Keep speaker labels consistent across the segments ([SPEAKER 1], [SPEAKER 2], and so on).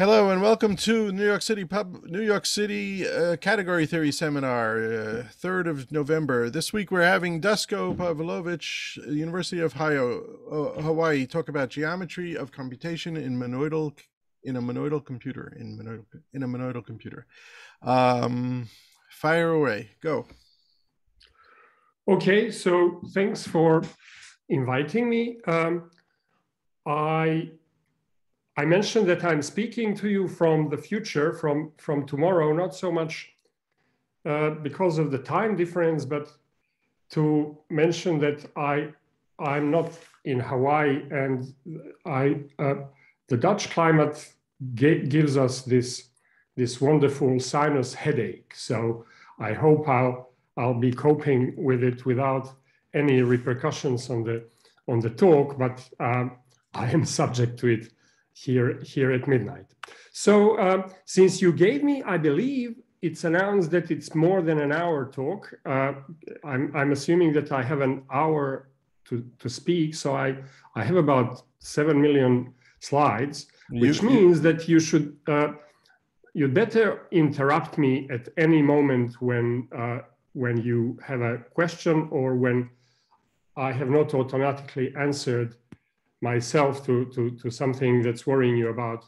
[SPEAKER 1] Hello and welcome to New York City Pub New York City uh, Category Theory Seminar, uh, 3rd of November. This week we're having Dusko Pavlovic, University of Ohio, uh, Hawaii, talk about geometry of computation in monoidal in a monoidal computer in monoidal in a monoidal computer. Um, fire away, go.
[SPEAKER 2] Okay, so thanks for inviting me. Um, I I mentioned that I'm speaking to you from the future, from, from tomorrow, not so much uh, because of the time difference, but to mention that I, I'm not in Hawaii and I, uh, the Dutch climate gives us this, this wonderful sinus headache. So I hope I'll, I'll be coping with it without any repercussions on the, on the talk, but um, I am subject to it here, here at midnight. So uh, since you gave me, I believe it's announced that it's more than an hour talk. Uh, I'm, I'm assuming that I have an hour to, to speak. So I, I have about 7 million slides, which you, means that you should, uh, you better interrupt me at any moment when, uh, when you have a question or when I have not automatically answered myself to, to, to something that's worrying you about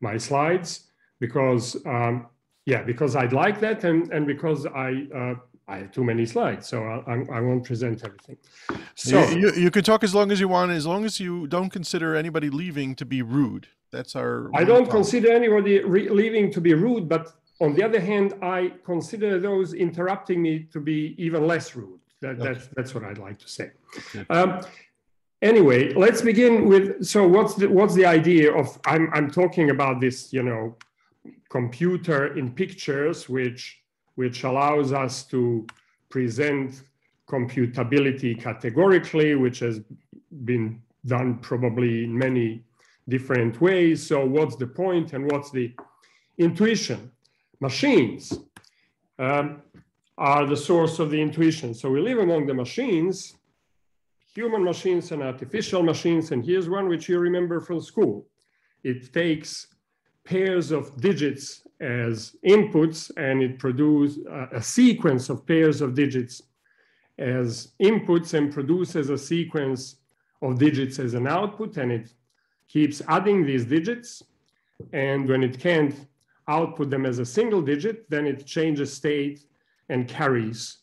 [SPEAKER 2] my slides because um, yeah because I'd like that and and because I uh, I have too many slides so I, I won't present everything.
[SPEAKER 1] So you, you, you, can talk as long as you want as long as you don't consider anybody leaving to be rude. That's our.
[SPEAKER 2] I don't problem. consider anybody leaving to be rude, but on the other hand, I consider those interrupting me to be even less rude. That, okay. That's that's what I'd like to say. Okay. Um, anyway, let's begin with, so what's the, what's the idea of, I'm, I'm talking about this, you know, computer in pictures, which, which allows us to present computability categorically, which has been done probably in many different ways. So what's the point and what's the intuition? Machines um, are the source of the intuition. So we live among the machines human machines and artificial machines. And here's one which you remember from school. It takes pairs of digits as inputs and it produces a, sequence of pairs of digits as inputs and produces a sequence of digits as an output and it keeps adding these digits and when it can't output them as a single digit then it changes state and carries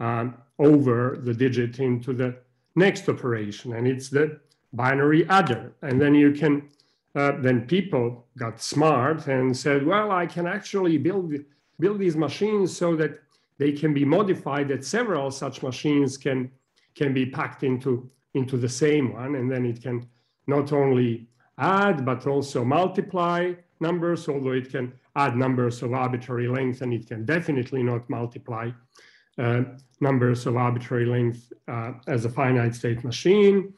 [SPEAKER 2] um, over the digit into the next operation, and it's the binary adder. And then you can, uh, then people got smart and said, well, I can actually build, build these machines so that they can be modified, that several such machines can, can be packed into, into the same one. And then it can not only add, but also multiply numbers, although it can add numbers of arbitrary length, and it can definitely not multiply numbers of arbitrary length uh, as a finite state machine.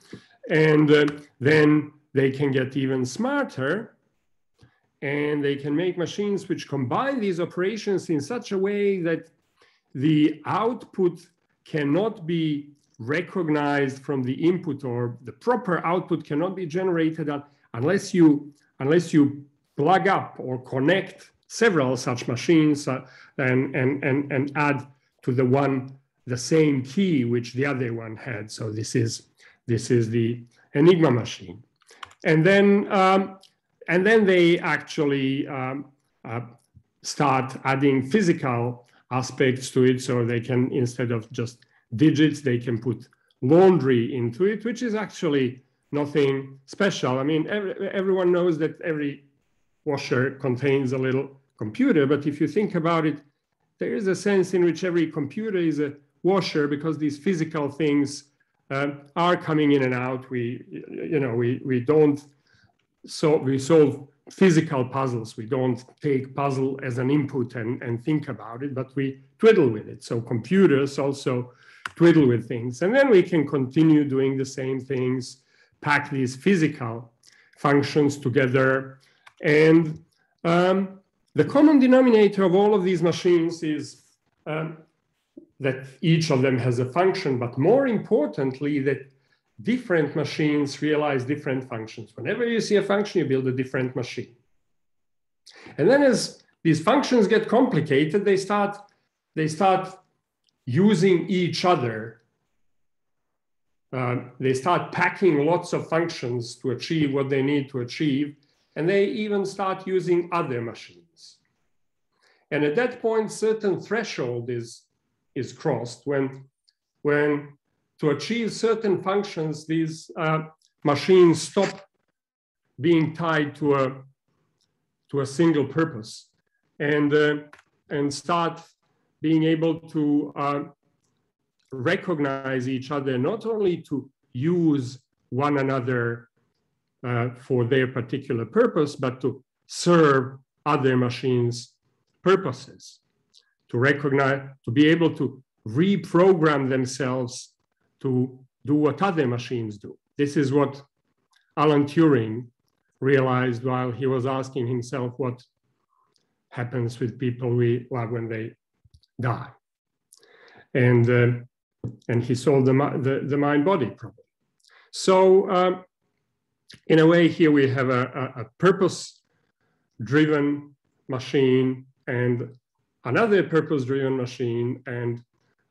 [SPEAKER 2] And uh, then they can get even smarter and they can make machines which combine these operations in such a way that the output cannot be recognized from the input or the proper output cannot be generated unless you unless you plug up or connect several such machines uh, and, and, and, and add to the one, the same key which the other one had. So this is, this is the Enigma machine. And then, um, and then they actually um, uh, start adding physical aspects to it. So they can, instead of just digits, they can put laundry into it, which is actually nothing special. I mean, every, everyone knows that every washer contains a little computer, but if you think about it, there is a sense in which every computer is a washer because these physical things uh, are coming in and out. We, you know, we, we don't so we solve physical puzzles. We don't take puzzle as an input and, and think about it, but we twiddle with it. So computers also twiddle with things. And then we can continue doing the same things, pack these physical functions together. And um, the common denominator of all of these machines is um, that each of them has a function, but more importantly, that different machines realize different functions. Whenever you see a function, you build a different machine. And then as these functions get complicated, they start, they start using each other. Uh, they start packing lots of functions to achieve what they need to achieve. And they even start using other machines. And at that point, certain threshold is, is crossed when, when to achieve certain functions, these uh, machines stop being tied to a, to a single purpose and, uh, and start being able to uh, recognize each other, not only to use one another uh, for their particular purpose, but to serve other machines' purposes, to recognize, to be able to reprogram themselves to do what other machines do. This is what Alan Turing realized while he was asking himself what happens with people we love when they die. And, uh, and he solved the, the, the mind-body problem. So um, in a way here we have a, a, a purpose-driven machine and another purpose-driven machine and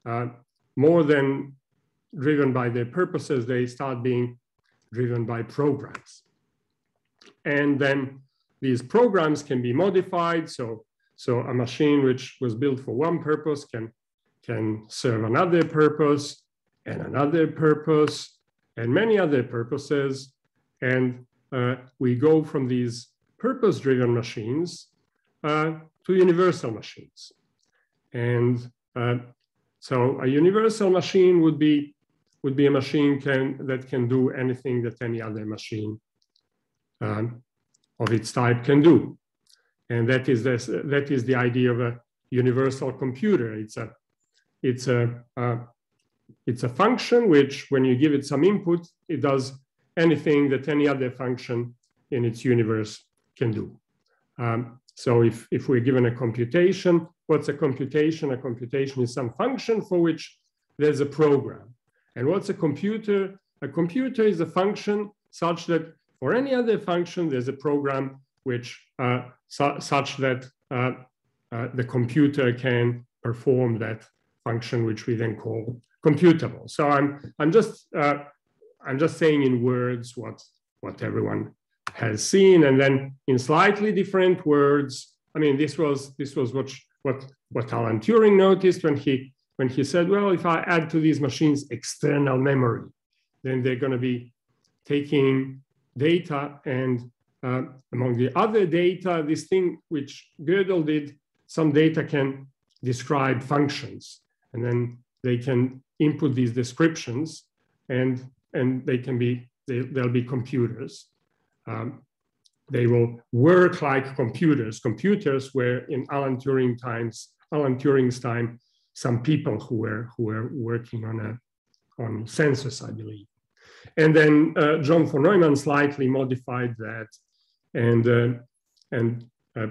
[SPEAKER 2] uh, more than driven by their purposes, they start being driven by programs. And then these programs can be modified. So, so a machine which was built for one purpose can, can serve another purpose and another purpose and many other purposes. And uh, we go from these purpose-driven machines to universal machines. And uh, so a universal machine would be would be a machine can, that can do anything that any other machine um, of its type can do. And that is, this, that is the idea of a universal computer. It's a, it's a, uh, it's a function which, when you give it some input, it does anything that any other function in its universe can do. Um, so if, if we're given a computation, what's a computation? A computation is some function for which there's a program. And what's a computer? A computer is a function such that for any other function, there's a program which uh, su such that uh, uh, the computer can perform that function, which we then call computable. So I'm I'm just uh, I'm just saying in words what what everyone has seen, and then in slightly different words. I mean, this was this was what what what Alan Turing noticed when he when he said, well, if I add to these machines external memory, then they're going to be taking data and uh, among the other data, this thing which Gödel did, some data can describe functions and then they can input these descriptions and, and they can be, they, they'll be computers. Um, they will work like computers. Computers were in Alan Turing times, Alan Turing's time, some people who were who were working on a on census, I believe. And then uh, John von Neumann slightly modified that and uh, and uh,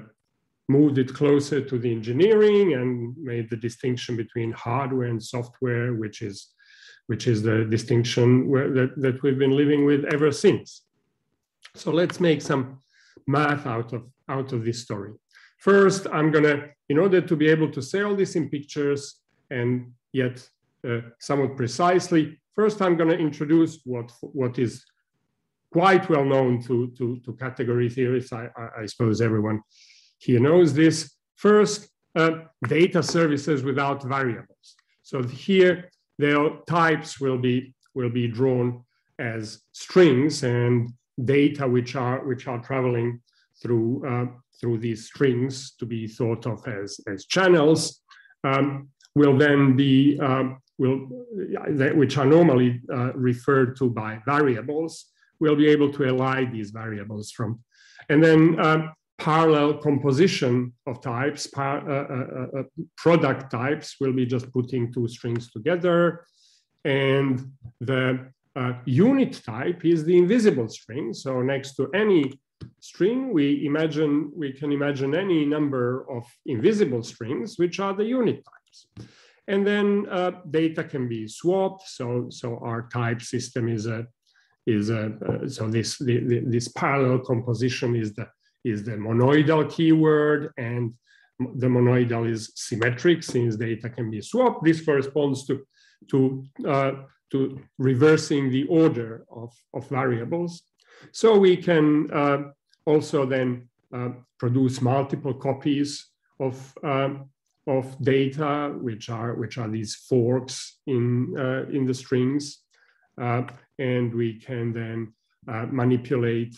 [SPEAKER 2] moved it closer to the engineering and made the distinction between hardware and software, which is which is the distinction where, that, that we've been living with ever since. So let's make some math out of out of this story. First, I'm gonna, in order to be able to say all this in pictures and yet uh, somewhat precisely, first I'm gonna introduce what, what is quite well known to, to, to category theorists. I, I, I, suppose everyone here knows this. First, uh, data services without variables. So here, their types will be, will be drawn as strings and data which are, which are traveling through uh, through these strings to be thought of as, as channels um, will then be, um, will, which are normally uh, referred to by variables, we'll be able to elide these variables from. And then um, parallel composition of types, par, uh, uh, uh, uh product types will be just putting two strings together. And the uh, unit type is the invisible string. So next to any string, we imagine, we can imagine any number of invisible strings, which are the unit types. And then uh, data can be swapped. So, so our type system is a, is a, uh, so this, the, the, this parallel composition is the, is the monoidal keyword and the monoidal is symmetric since data can be swapped. This corresponds to, to, uh, to reversing the order of, of variables. So we can uh, also then uh, produce multiple copies of, um, of data, which are, which are these forks in, uh, in the strings. Uh, and we can then uh, manipulate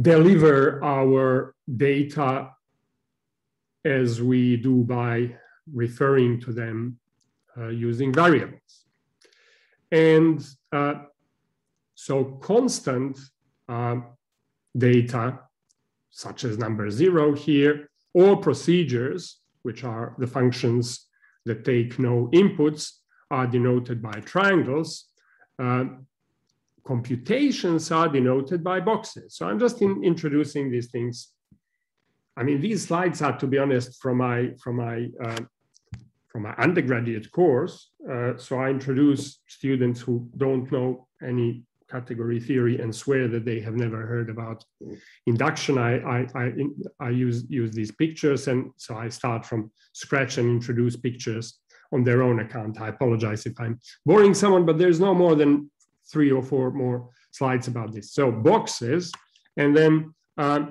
[SPEAKER 2] deliver our data as we do by referring to them uh, using variables. And uh, so constant uh, data, such as number zero here, or procedures, which are the functions that take no inputs, are denoted by triangles. Uh, computations are denoted by boxes. So I'm just in, introducing these things. I mean, these slides are, to be honest, from my from my uh, from my undergraduate course. Uh, so I introduce students who don't know any category theory and swear that they have never heard about induction. I I I, I use use these pictures, and so I start from scratch and introduce pictures on their own account. I apologize if I'm boring someone, but there's no more than three or four more slides about this. So boxes, and then um,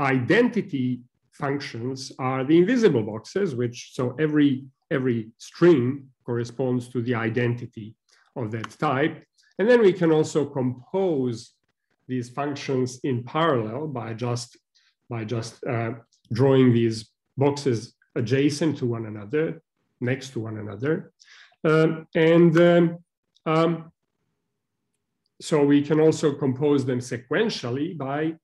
[SPEAKER 2] identity functions are the invisible boxes, which so every every string corresponds to the identity of that type. And then we can also compose these functions in parallel by just by just uh, drawing these boxes adjacent to one another, next to one another. Um, and um, um, so we can also compose them sequentially by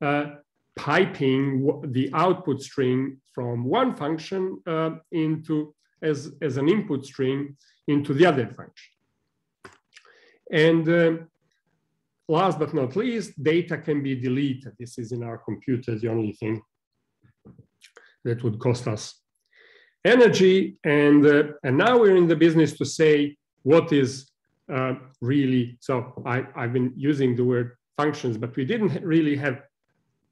[SPEAKER 2] uh, piping the output string from one function uh, into as, as an input stream into the other function. And uh, last but not least, data can be deleted. This is in our computer the only thing that would cost us energy. And, uh, and now we're in the business to say what is uh, really, so I, I've been using the word functions, but we didn't really have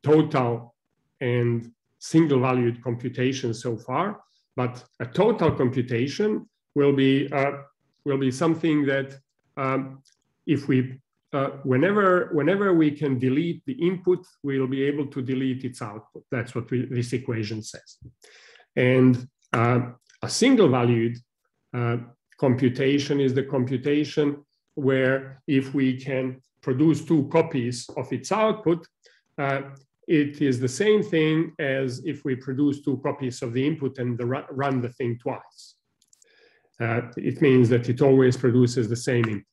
[SPEAKER 2] total and single valued computation so far. But a total computation will be uh, will be something that um, if we uh, whenever whenever we can delete the input, we'll be able to delete its output. That's what we, this equation says. And uh, a single valued uh, computation is the computation where if we can produce two copies of its output, uh, it is the same thing as if we produce two copies of the input and the run the thing twice. Uh, it means that it always produces the same input.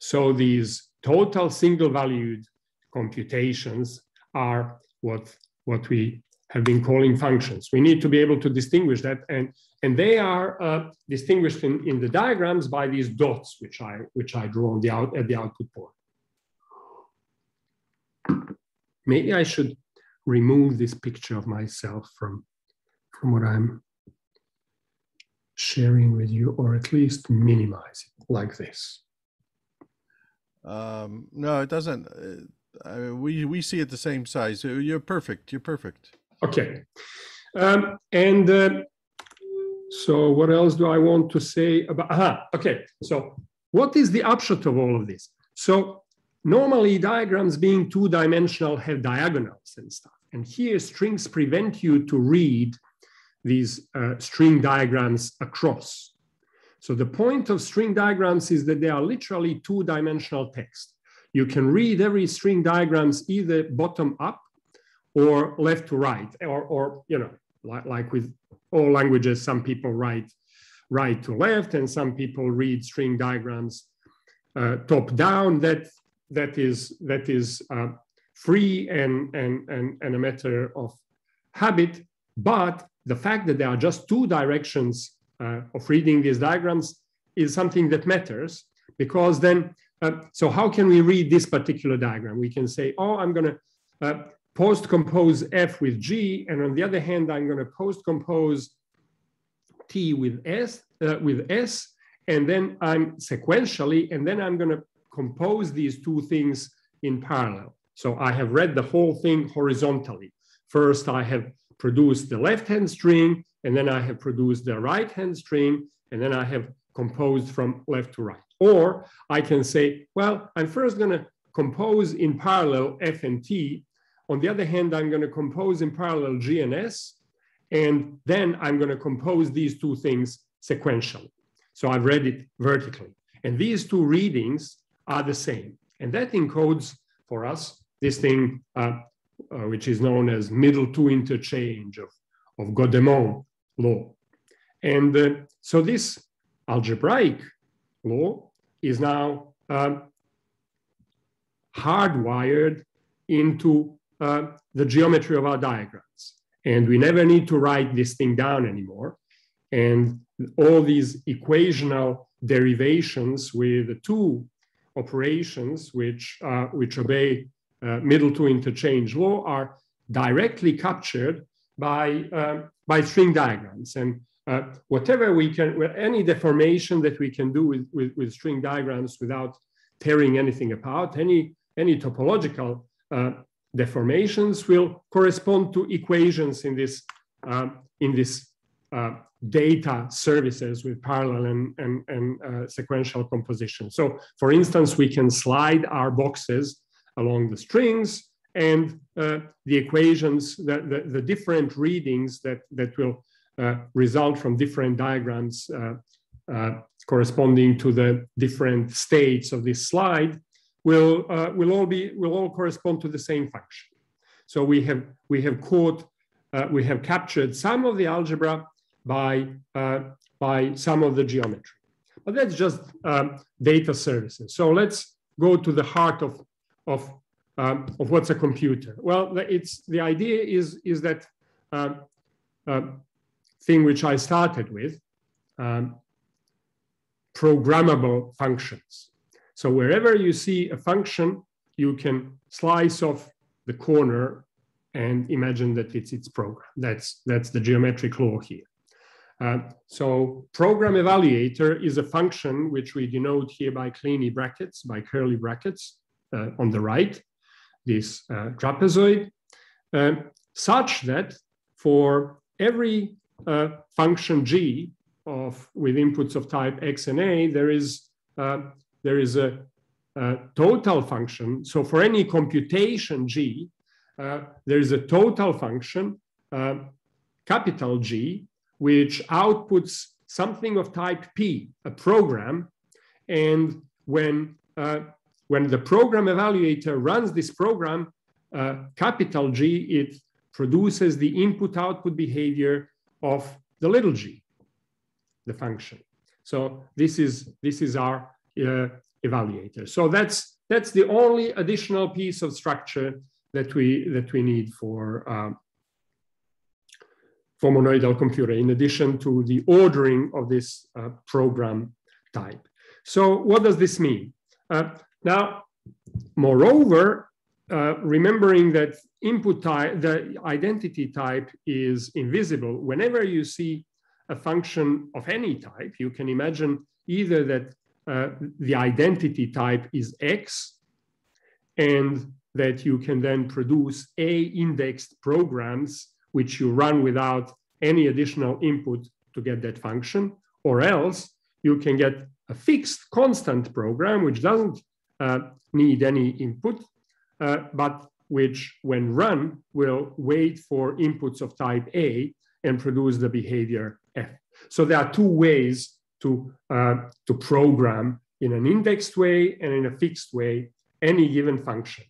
[SPEAKER 2] So these total single valued computations are what, what we have been calling functions. We need to be able to distinguish that and and they are uh, distinguished in, in the diagrams by these dots, which I, which I draw on the out, at the output port. Maybe I should remove this picture of myself from, from what I'm sharing with you, or at least minimize it like this.
[SPEAKER 1] Um, no, it doesn't. Uh, I mean, we we see it the same size. You're perfect. You're perfect.
[SPEAKER 2] Okay, um, and uh, so what else do I want to say about, aha, okay. So what is the upshot of all of this? So normally diagrams being two dimensional have diagonals and stuff. And here strings prevent you to read these uh, string diagrams across. So the point of string diagrams is that they are literally two dimensional text. You can read every string diagrams either bottom up or left to right, or, or you know, like, like with all languages, some people write right to left and some people read string diagrams uh, top down. That, that is, that is uh, free and, and, and, and a matter of habit. But the fact that there are just two directions uh, of reading these diagrams is something that matters because then, uh, so how can we read this particular diagram? We can say, oh, I'm going to uh, post compose F with G, and on the other hand, I'm going to post compose T with S, uh, with S, and then I'm sequentially, and then I'm going to compose these two things in parallel. So I have read the whole thing horizontally. First, I have produced the left-hand string, and then I have produced the right-hand string, and then I have composed from left to right. Or I can say, well, I'm first going to compose in parallel F and T. On the other hand, I'm going to compose in parallel G and S, and then I'm going to compose these two things sequentially. So I've read it vertically. And these two readings are the same. And that encodes for us this thing, uh, uh, which is known as middle two interchange of, of Godement law. And uh, so this algebraic law is now um, hardwired into uh, the geometry of our diagrams. And we never need to write this thing down anymore. And all these equational derivations with the two operations which, uh, which obey uh, middle to interchange law are directly captured by, uh, by string diagrams. And uh, whatever we can, any deformation that we can do with, with, with, string diagrams without tearing anything apart, any, any topological uh, deformations will correspond to equations in this, um, in this uh, data services with parallel and, and, and uh, sequential composition. So for instance, we can slide our boxes along the strings and uh, the equations, the, the, the, different readings that, that will uh, result from different diagrams uh, uh, corresponding to the different states of this slide will, will, all be, will all correspond to the same function. So we have, we have caught, we have captured some of the algebra by, uh, by some of the geometry. But that's just um, data services. So let's go to the heart of, of, um, of what's a computer. Well, it's, the idea is, is that um, uh, thing which I started with, um, programmable functions. So wherever you see a function, you can slice off the corner and imagine that it's its program. That's, that's the geometric law here. Uh, so program evaluator is a function which we denote here by Kleene brackets, by curly brackets uh, on the right, this uh, trapezoid, uh, such that for every uh, function g of with inputs of type x and a, there is there is a, a, total function. So for any computation g, there is a total function, capital G, which outputs something of type P, a program. And when, uh, when the program evaluator runs this program, uh, capital G, it produces the input output behavior of the little g, the function. So this is, this is our uh, evaluator. So that's, that's the only additional piece of structure that we, that we need for, um, for monoidal computer, in addition to the ordering of this uh, program type. So what does this mean? Uh, now, moreover, uh, remembering that input type, the identity type is invisible, whenever you see a function of any type, you can imagine either that uh, the identity type is X and that you can then produce A indexed programs which you run without any additional input to get that function, or else you can get a fixed constant program which doesn't uh, need any input, uh, but which when run will wait for inputs of type A and produce the behavior F. So there are two ways to, uh, to program in an indexed way and in a fixed way any given function.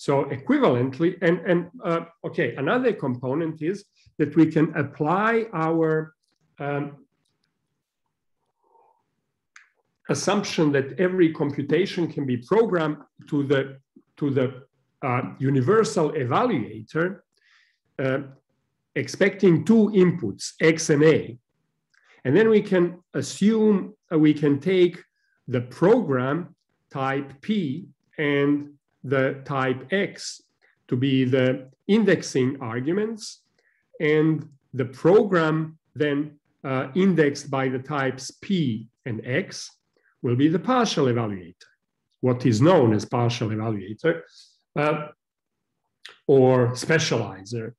[SPEAKER 2] So equivalently, and, and uh, okay, another component is that we can apply our um, assumption that every computation can be programmed to the, to the uh, universal evaluator, uh, expecting two inputs, X and A. And then we can assume uh, we can take the program type P and the type X to be the indexing arguments, and the program then uh, indexed by the types P and X will be the partial evaluator, what is known as partial evaluator. Uh, or specializer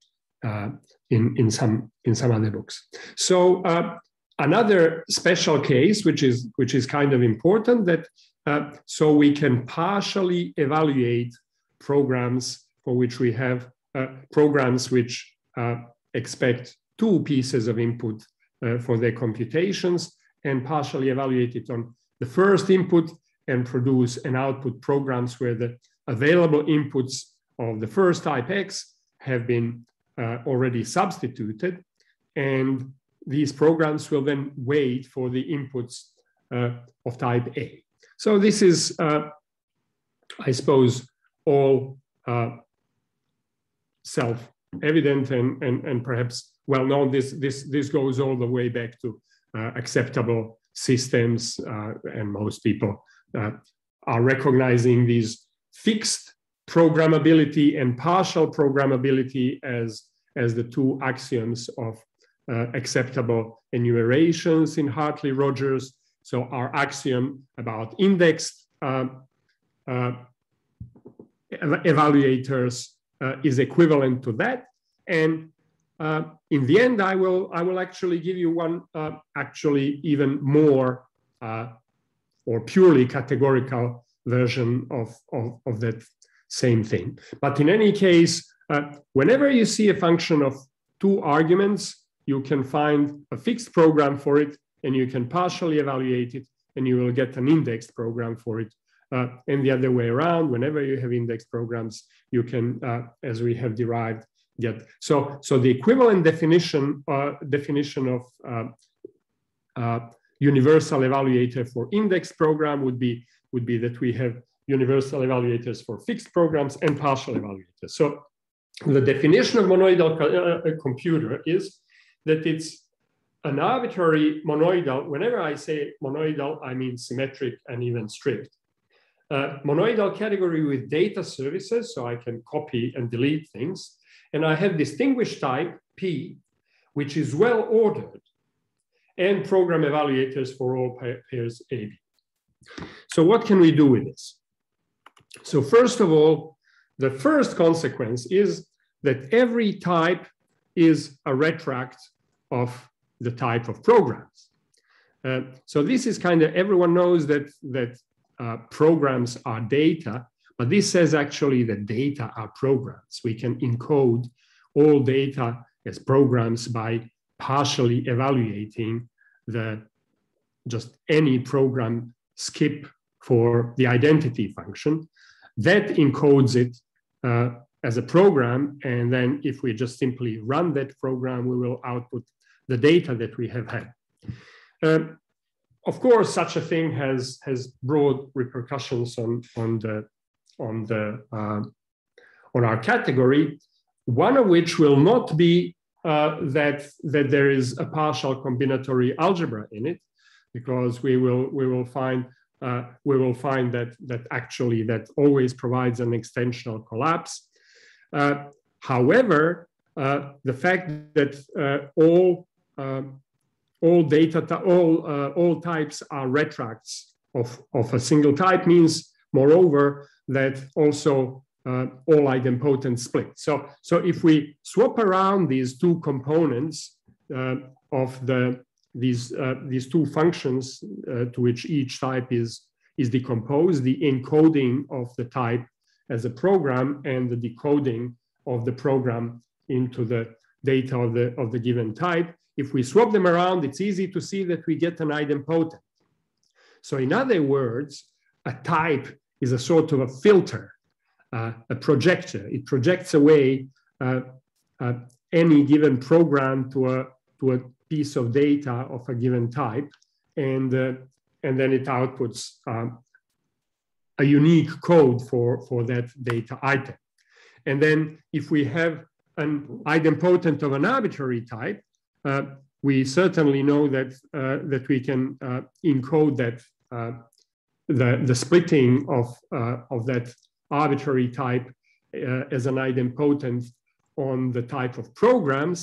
[SPEAKER 2] uh, in, in, some, in some other books. So uh, another special case, which is, which is kind of important, that uh, so we can partially evaluate programs for which we have uh, programs which uh, expect two pieces of input uh, for their computations and partially evaluate it on the first input and produce an output programs where the available inputs of the first type X have been uh, already substituted. And these programs will then wait for the inputs uh, of type A. So this is, uh, I suppose, all uh, self-evident and, and, and perhaps well known. This, this, this goes all the way back to uh, acceptable systems, uh, and most people uh, are recognizing these fixed programmability and partial programmability as, as the two axioms of acceptable enumerations in Hartley-Rogers. So our axiom about indexed uh, uh, evaluators uh, is equivalent to that. And uh, in the end, I will, I will actually give you one uh, actually even more or purely categorical version of, of, of that same thing. But in any case, uh, whenever you see a function of two arguments, you can find a fixed program for it and you can partially evaluate it and you will get an indexed program for it. Uh, and the other way around, whenever you have indexed programs, you can, uh, as we have derived, get. So, so the equivalent definition, uh, definition of uh, uh, universal evaluator for index program would be, would be that we have universal evaluators for fixed programs and partial evaluators. So the definition of monoidal uh, computer is that it's an arbitrary monoidal. Whenever I say monoidal, I mean symmetric and even strict. Uh, monoidal category with data services, so I can copy and delete things. And I have distinguished type P, which is well ordered, and program evaluators for all pairs AB. So what can we do with this? So first of all, the first consequence is that every type is a retract of the type of programs. Uh, so this is kind of, everyone knows that, that uh, programs are data, but this says actually that data are programs. We can encode all data as programs by partially evaluating the just any program skip for the identity function that encodes it uh, as a program. And then if we just simply run that program, we will output the data that we have had. Um, of course, such a thing has, has broad repercussions on, on, the, on, the, uh, on our category, one of which will not be uh, that, that there is a partial combinatory algebra in it, because we will, we will find uh, we will find that, that actually that always provides an extensional collapse. Uh, however, uh, the fact that uh, all, um, all data, all, uh, all types are retracts of, of a single type means, moreover, that also uh, all idempotent split. So, so if we swap around these two components of the these, uh, these two functions uh, to which each type is, is decomposed, the encoding of the type as a program and the decoding of the program into the data of the, of the given type. If we swap them around, it's easy to see that we get an idempotent. So in other words, a type is a sort of a filter, uh, a projector. It projects away uh, uh, any given program to a, to a piece of data of a given type, and, uh, and then it outputs um, a unique code for, for that data item. And then if we have an idempotent of an arbitrary type, uh, we certainly know that, uh, that we can uh, encode that, uh, the, the splitting of, uh, of that arbitrary type as an idempotent on the type of programs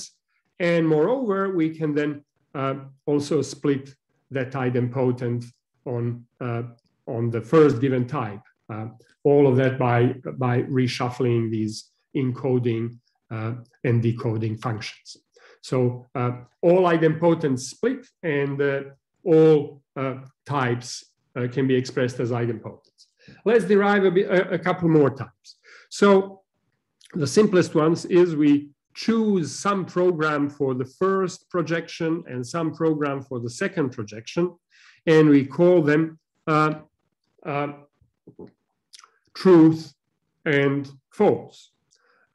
[SPEAKER 2] and moreover, we can then uh, also split that idempotent on, uh, on the first given type. Uh, all of that by, by reshuffling these, encoding uh, and decoding functions. So uh, all idempotents split and uh, all uh, types can be expressed as idempotents. Let's derive a, a, a couple more types. So the simplest ones is we choose some program for the first projection and some program for the second projection, and we call them uh, uh, truth and false,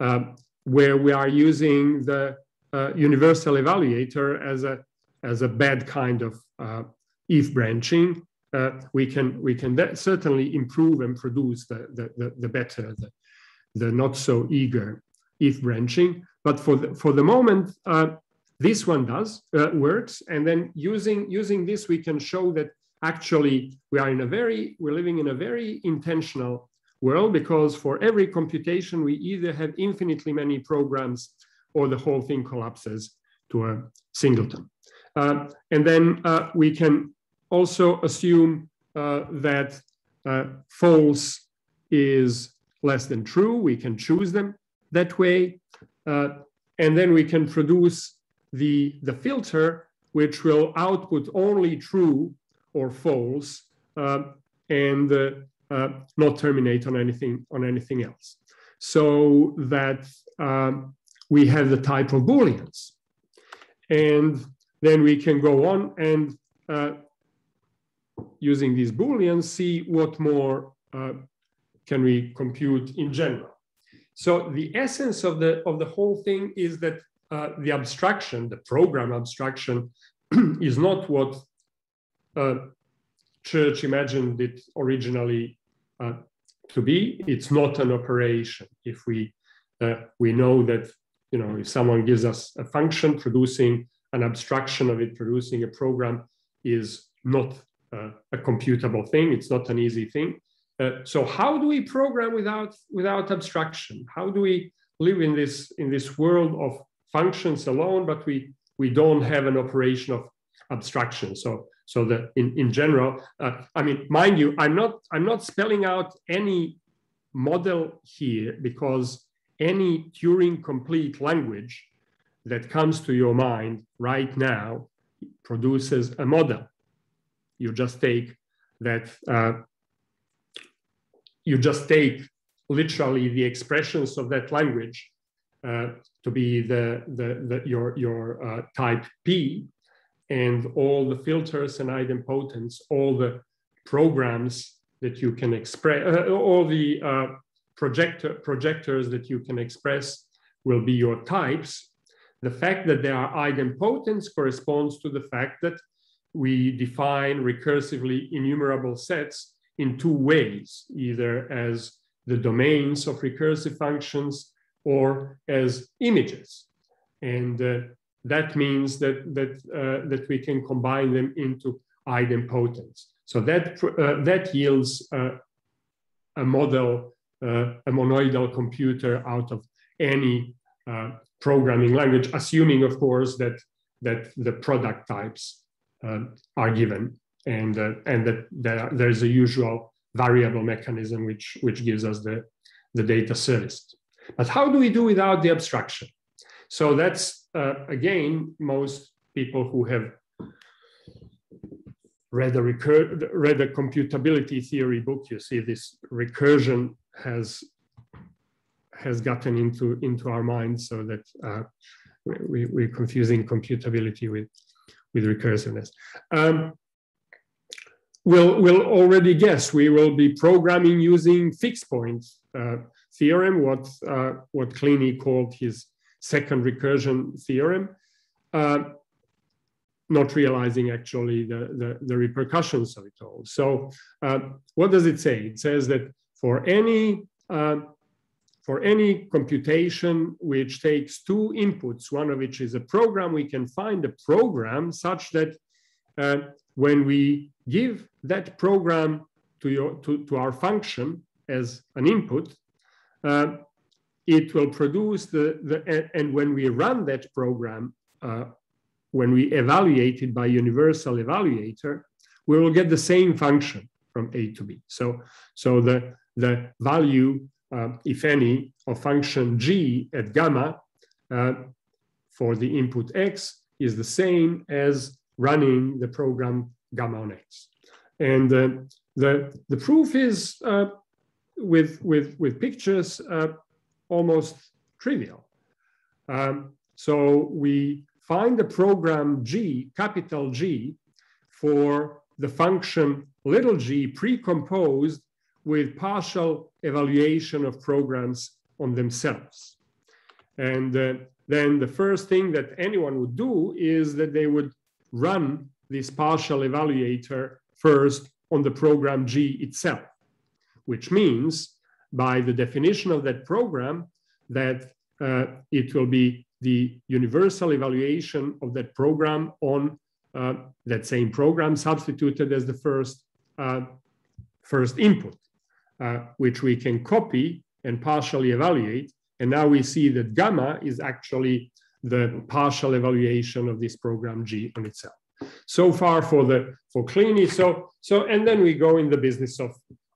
[SPEAKER 2] uh, where we are using the uh, universal evaluator as a as a bad kind of uh, if branching. Uh, we can we can certainly improve and produce the the, the, the better the, the not so eager if branching. But for the, for the moment, uh, this one does uh, works. And then using, using this, we can show that actually we are in a very, we're living in a very intensional world because for every computation, we either have infinitely many programs or the whole thing collapses to a singleton. Uh, and then uh, we can also assume uh, that uh, false is less than true. We can choose them that way. Uh, and then we can produce the, the filter, which will output only true or false uh, and uh, uh, not terminate on anything, on anything else. So that um, we have the type of Booleans. And then we can go on and uh, using these Booleans, see what more uh, can we compute in general. So the essence of the of the whole thing is that uh, the abstraction, the program abstraction, is not what Church imagined it originally uh, to be. It's not an operation. If we uh, we know that you know if someone gives us a function producing an abstraction of it, producing a program is not uh, a computable thing. It's not an easy thing. Uh, so how do we program without without abstraction? How do we live in this in this world of functions alone, but we we don't have an operation of abstraction? So so that in in general, uh, I mean, mind you, I'm not I'm not spelling out any model here because any Turing complete language that comes to your mind right now produces a model. You just take that uh, you just take literally the expressions of that language uh, to be the, the, the your, your uh, type P and all the filters and idempotents, all the programs that you can express, uh, all the uh, projector, projectors that you can express will be your types. The fact that there are idempotents corresponds to the fact that we define recursively enumerable sets in two ways, either as the domains of recursive functions or as images. And uh, that means that, that, uh, that we can combine them into idempotents. So that, uh, that yields uh, a model, uh, a monoidal computer out of any uh, programming language, assuming, of course, that, that the product types are given and uh, and that there, there's a usual variable mechanism which which gives us the the data service. But how do we do without the abstraction? So that's uh, again most people who have read a recur read a computability theory book. You see this recursion has has gotten into into our minds so that uh, we, we're confusing computability with with recursiveness. Um, we'll, we'll already guess we will be programming using fixed point uh, theorem, what, uh, what Kleene called his second recursion theorem, uh, not realizing actually the, the, the, repercussions of it all. So uh, what does it say? It says that for any uh, for any computation which takes two inputs, one of which is a program, we can find a program such that uh, when we give that program to, your, to, to our function as an input, uh, it will produce the, the, and when we run that program, uh, when we evaluate it by universal evaluator, we will get the same function from A to B. So, so the, the value uh, if any, of function g at gamma uh, for the input x is the same as running the program gamma on x. And uh, the, the proof is uh, with, with, with pictures uh, almost trivial. Um, so we find the program G, capital G, for the function little g precomposed with partial evaluation of programs on themselves. And uh, then the first thing that anyone would do is that they would run this partial evaluator first on the program G itself, which means by the definition of that program that uh, it will be the universal evaluation of that program on uh, that same program substituted as the first, uh, first input, uh, which we can copy and partially evaluate. And now we see that gamma is actually the partial evaluation of this program G on itself. So far for the for Kleene. So so and then we go in the business of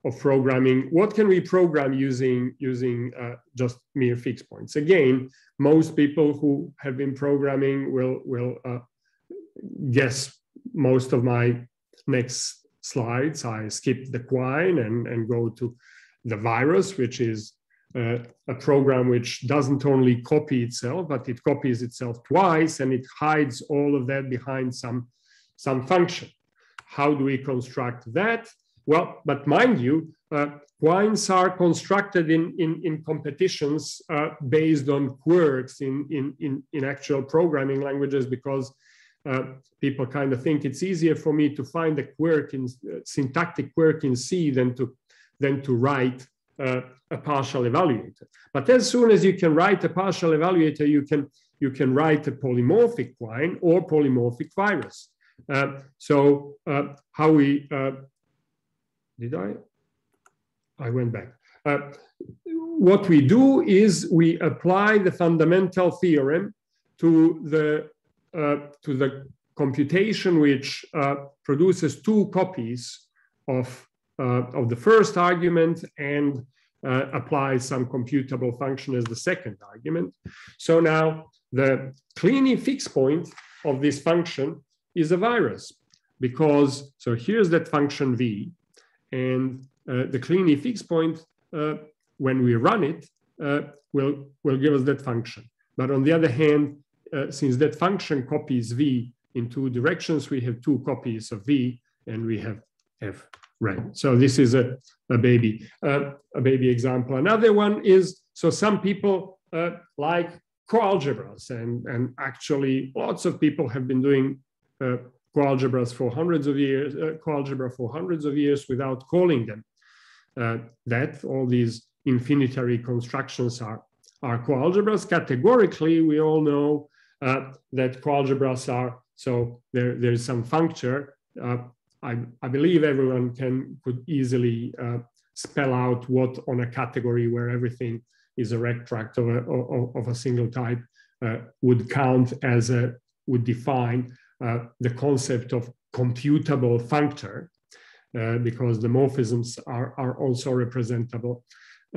[SPEAKER 2] of programming. What can we program using using uh, just mere fixed points? Again, most people who have been programming will will uh, guess most of my next slides. I skip the Quine and and go to the virus, which is uh, a program which doesn't only copy itself, but it copies itself twice and it hides all of that behind some, some function. How do we construct that? Well, but mind you, uh, quines are constructed in, in, in competitions uh, based on quirks in, in, in, in actual programming languages because uh, people kind of think it's easier for me to find a quirk in uh, syntactic quirk in C than to, than to write uh, a partial evaluator. But as soon as you can write a partial evaluator, you can, you can write a polymorphic quine or polymorphic virus. Uh, so how we, did I? I went back. Uh, what we do is we apply the fundamental theorem to the, uh, to the computation which produces two copies of uh, of the first argument and uh, apply some computable function as the second argument. So now the Kleene fixed point of this function is a virus because, so here's that function v, and uh, the Kleene fixed point, uh, when we run it, uh, will, will give us that function. But on the other hand, since that function copies v in two directions, we have two copies of v, and we have f Right. So this is a, a baby, uh, a baby example. Another one is, so some people uh, like coalgebras and, and actually lots of people have been doing uh, coalgebras for hundreds of years, uh, coalgebra for hundreds of years without calling them uh, that. All these infinitary constructions are, are coalgebras. Categorically, we all know uh, that coalgebras are, so there, there's some functor uh, I, I believe everyone can could easily uh, spell out what on a category where everything is a retract of a, of, of a single type uh, would count as a, would define uh, the concept of computable functor uh, because the morphisms are, are also representable.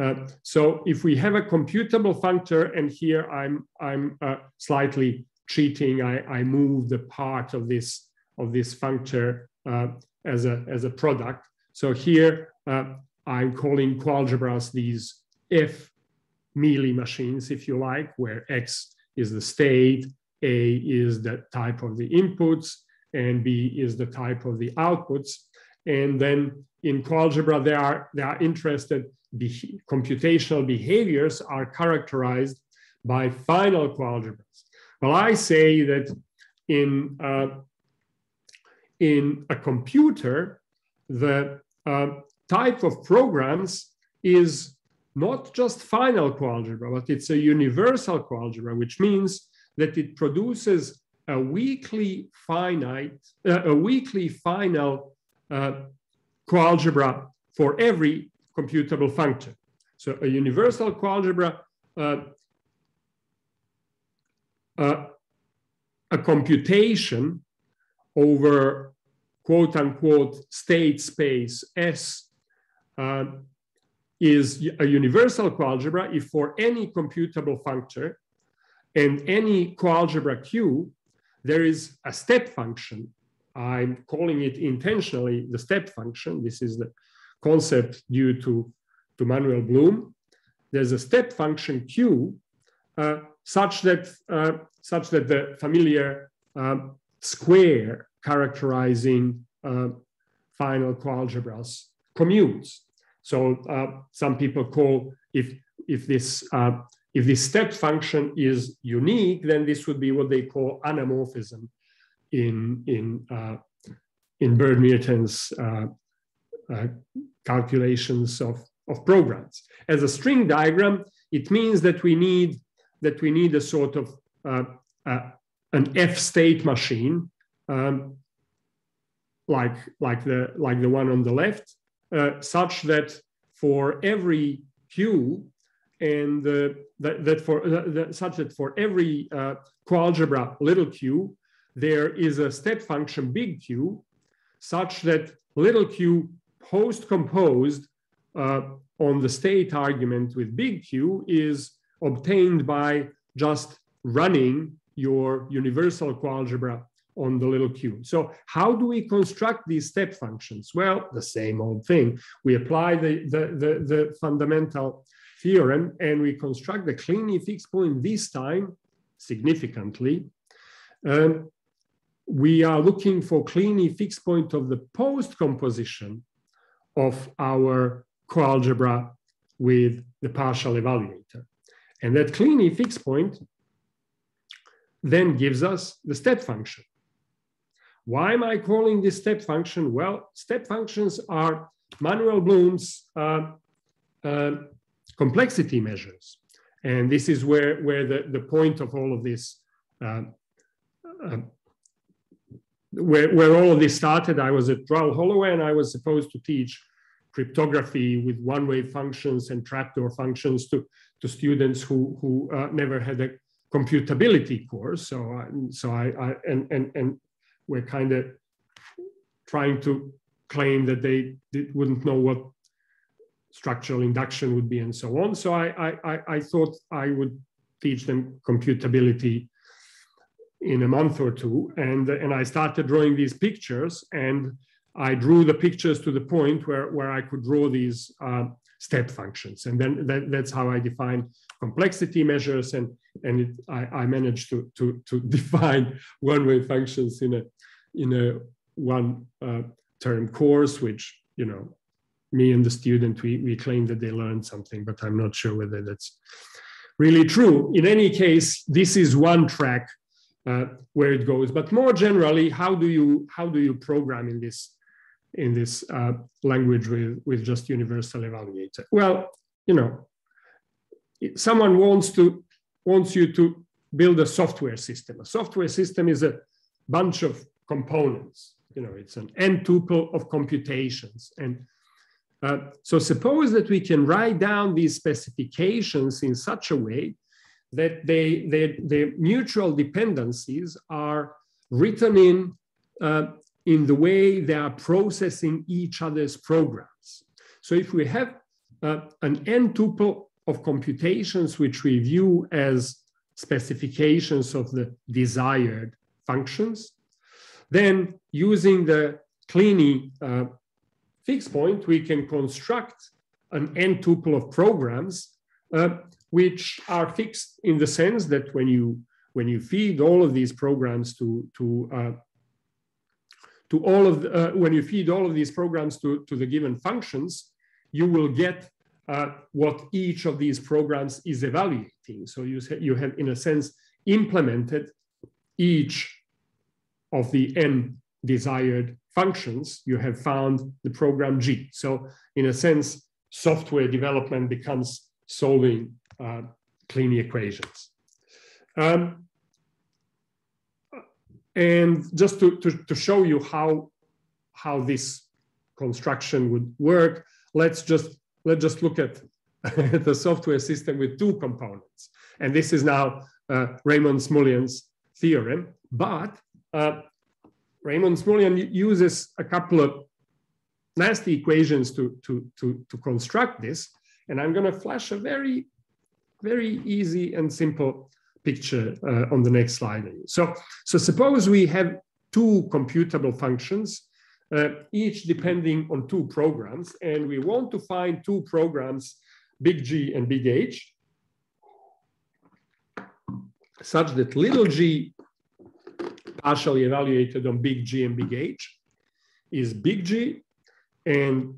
[SPEAKER 2] Uh, so if we have a computable functor, and here I'm, I'm uh, slightly cheating, I, I move the part of this, of this functor uh, as, a, as a product. So here I'm calling coalgebras these if Mealy machines, if you like, where X is the state, A is the type of the inputs, and B is the type of the outputs. And then in coalgebra, they are, they are interested, be computational behaviors are characterized by final coalgebras. Well, I say that in uh, in a computer, the uh, type of programs is not just final coalgebra, but it's a universal coalgebra, which means that it produces a weakly finite, uh, a weakly final uh, coalgebra for every computable function. So a universal coalgebra, uh, uh a computation over quote unquote state space S uh, is a universal coalgebra if for any computable functor and any coalgebra Q, there is a step function. I'm calling it intentionally the step function. This is the concept due to, to Manuel Blum. There's a step function Q uh, such that uh, such that the familiar um, square characterizing uh, final coalgebras commutes. So uh, some people call if if this uh, if this step function is unique, then this would be what they call anamorphism in in uh, in Bird-Meertens uh, uh, calculations of of programs. As a string diagram, it means that we need that we need a sort of uh, uh, an F state machine, um, like like the like the one on the left, uh, such that for every q and that, that for that, such that for every uh, coalgebra little q, there is a step function big Q, such that little q post composed uh, on the state argument with big Q is obtained by just running your universal coalgebra on the little q. So how do we construct these step functions? Well, the same old thing. We apply the, the, the, the fundamental theorem and we construct the Kleene fixed point this time significantly. Um, we are looking for Kleene fixed point of the post composition of our coalgebra with the partial evaluator. And that Kleene fixed point then gives us the step function. Why am I calling this step function? Well, step functions are Manuel Blum's uh, uh, complexity measures. And this is where, where the, the point of all of this, uh, uh where, where all of this started. I was at Royal Holloway and I was supposed to teach cryptography with one-way functions and trapdoor functions to, to students who, who uh, never had a computability course. So, I, so I, I and, and, and we're kind of trying to claim that they, they wouldn't know what structural induction would be and so on. So I, I, I thought I would teach them computability in a month or two. And, and I started drawing these pictures and I drew the pictures to the point where, where I could draw these uh, step functions. And then that, that's how I define complexity measures. And, and it, I, I, managed to, to, to define one-way functions in a, in a one uh, term course, which, you know, me and the student, we, we claim that they learned something, but I'm not sure whether that's really true. In any case, this is one track uh, where it goes. But more generally, how do you how do you program in this in this uh, language with, with just universal evaluator? Well, you know, someone wants to wants you to build a software system. A software system is a bunch of components. You know, it's an n tuple of computations. And uh, so suppose that we can write down these specifications in such a way that they, they, their mutual dependencies are written in uh, in the way they are processing each other's programs. So if we have uh, an n tuple of computations which we view as specifications of the desired functions, then using the Kleene fixed point, we can construct an n tuple of programs uh, which are fixed in the sense that when you when you feed all of these programs to to uh, to all of the, uh, when you feed all of these programs to, to the given functions, you will get uh, what each of these programs is evaluating. So you, you have, in a sense, implemented each of the n desired functions. You have found the program G. So in a sense, software development becomes solving uh, Kleene equations. Um, and just to, to, to show you how, how this construction would work, let's just, let's just look at the software system with two components. And this is now uh, Raymond Smullyan's theorem, but uh, Raymond Smullyan uses a couple of nasty equations to, to, to, to construct this. And I'm going to flash a very, very easy and simple picture uh, on the next slide. So, so suppose we have two computable functions, uh, each depending on two programs, and we want to find two programs, big G and big H, such that little g partially evaluated on big G and big H is big G and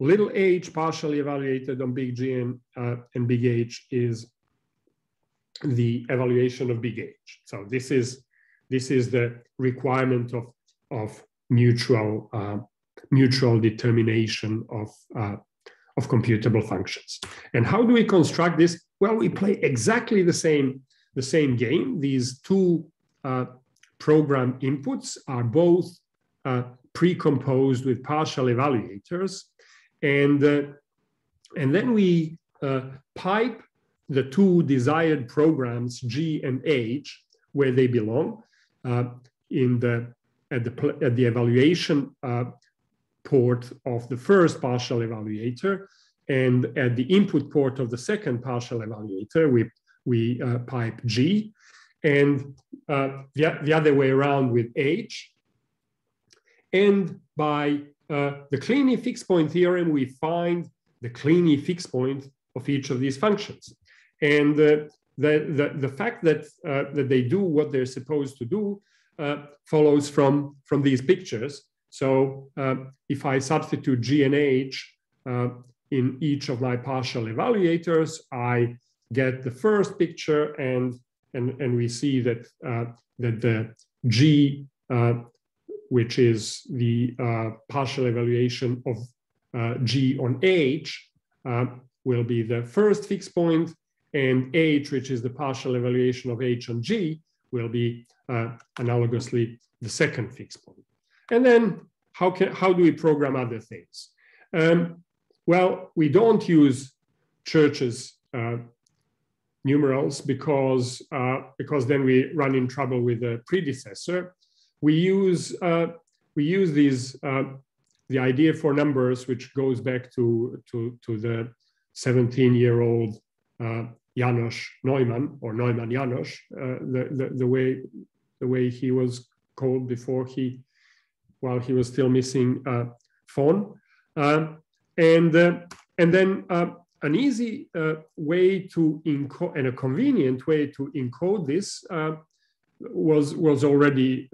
[SPEAKER 2] little h partially evaluated on big G and, uh, and big H is the evaluation of big H. So this is this is the requirement of of mutual uh, mutual determination of uh, of computable functions. And how do we construct this? Well, we play exactly the same the same game. These two uh, program inputs are both uh, pre-composed with partial evaluators, and uh, and then we uh, pipe the two desired programs G and H where they belong uh, in the at the at the evaluation uh, port of the first partial evaluator and at the input port of the second partial evaluator we we uh, pipe G. And uh, the, the other way around with H and by uh, the Kleene fixed point theorem we find the Kleene fixed point of each of these functions and uh, the, the, the fact that, uh, that they do what they're supposed to do uh, follows from, from these pictures. So if I substitute G and H in each of my partial evaluators, I get the first picture and, and, and we see that, uh, that the G, uh, which is the uh, partial evaluation of G on H, will be the first fixed point and H, which is the partial evaluation of H on G, will be uh, analogously the second fixed point. And then how, can, how do we program other things? Um, well, we don't use Church's uh, numerals because, uh, because then we run in trouble with the predecessor. We use, uh, we use these, uh, the idea for numbers, which goes back to, to, to the 17 year old uh, Janos Neumann or Neumann Janos, uh, the, the, the, way, the way he was called before he, while he was still missing uh, von. And, and then an easy uh, way to encode and a convenient way to encode this was, was already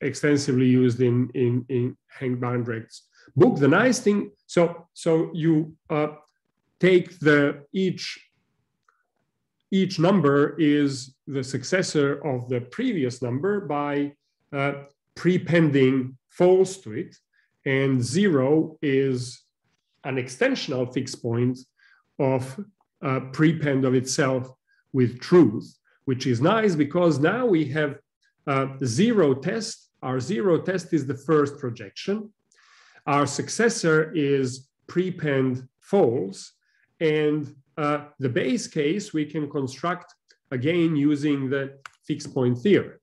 [SPEAKER 2] extensively used in, in, in Henk Barendregt's book. The nice thing, so, so you take the each each number is the successor of the previous number by uh, prepending false to it. And zero is an extensional fixed point of uh, prepend of itself with truth, which is nice because now we have uh, zero test. Our zero test is the first projection. Our successor is prepend false. And uh, the base case we can construct again using the fixed point theorem.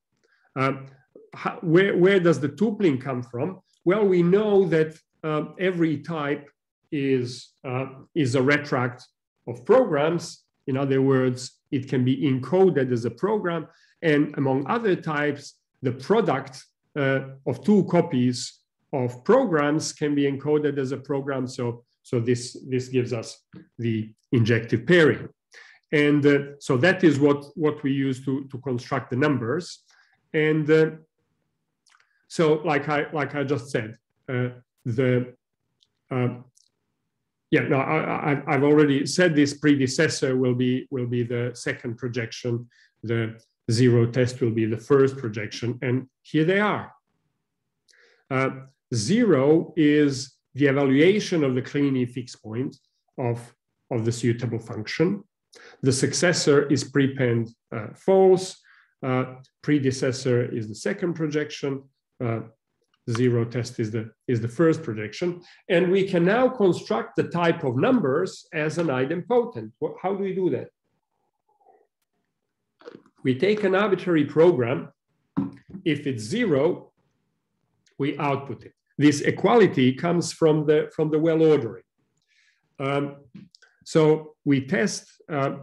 [SPEAKER 2] Um, how, where, where does the tupling come from? Well, we know that uh, every type is, uh, is a retract of programs. In other words, it can be encoded as a program. And among other types, the product uh, of two copies of programs can be encoded as a program. So so this, this gives us the injective pairing. And uh, so that is what, what we use to, to construct the numbers. And uh, so like I, like I just said, uh, the, um, yeah, no, I, have already said this predecessor will be, will be the second projection. The zero test will be the first projection. And here they are. Uh, zero is the evaluation of the Kleene fixed point of, of the suitable function. The successor is prepend uh, false. Uh, predecessor is the second projection. Zero test is the, is the first projection. And we can now construct the type of numbers as an idempotent. How do we do that? We take an arbitrary program. If it's zero, we output it this equality comes from the, from the well ordering. Um, So we test uh,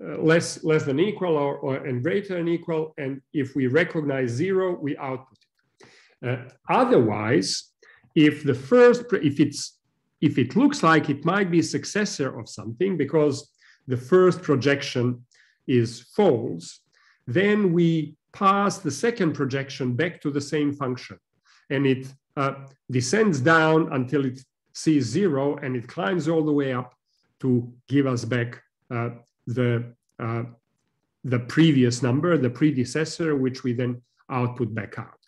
[SPEAKER 2] less, less than equal or, or, and greater than equal. And if we recognize zero, we output otherwise, if the first, if it's, if it looks like it might be a successor of something because the first projection is false, then we pass the second projection back to the same function. And it uh, descends down until it sees zero and it climbs all the way up to give us back uh, the, uh, the previous number, the predecessor, which we then output back out.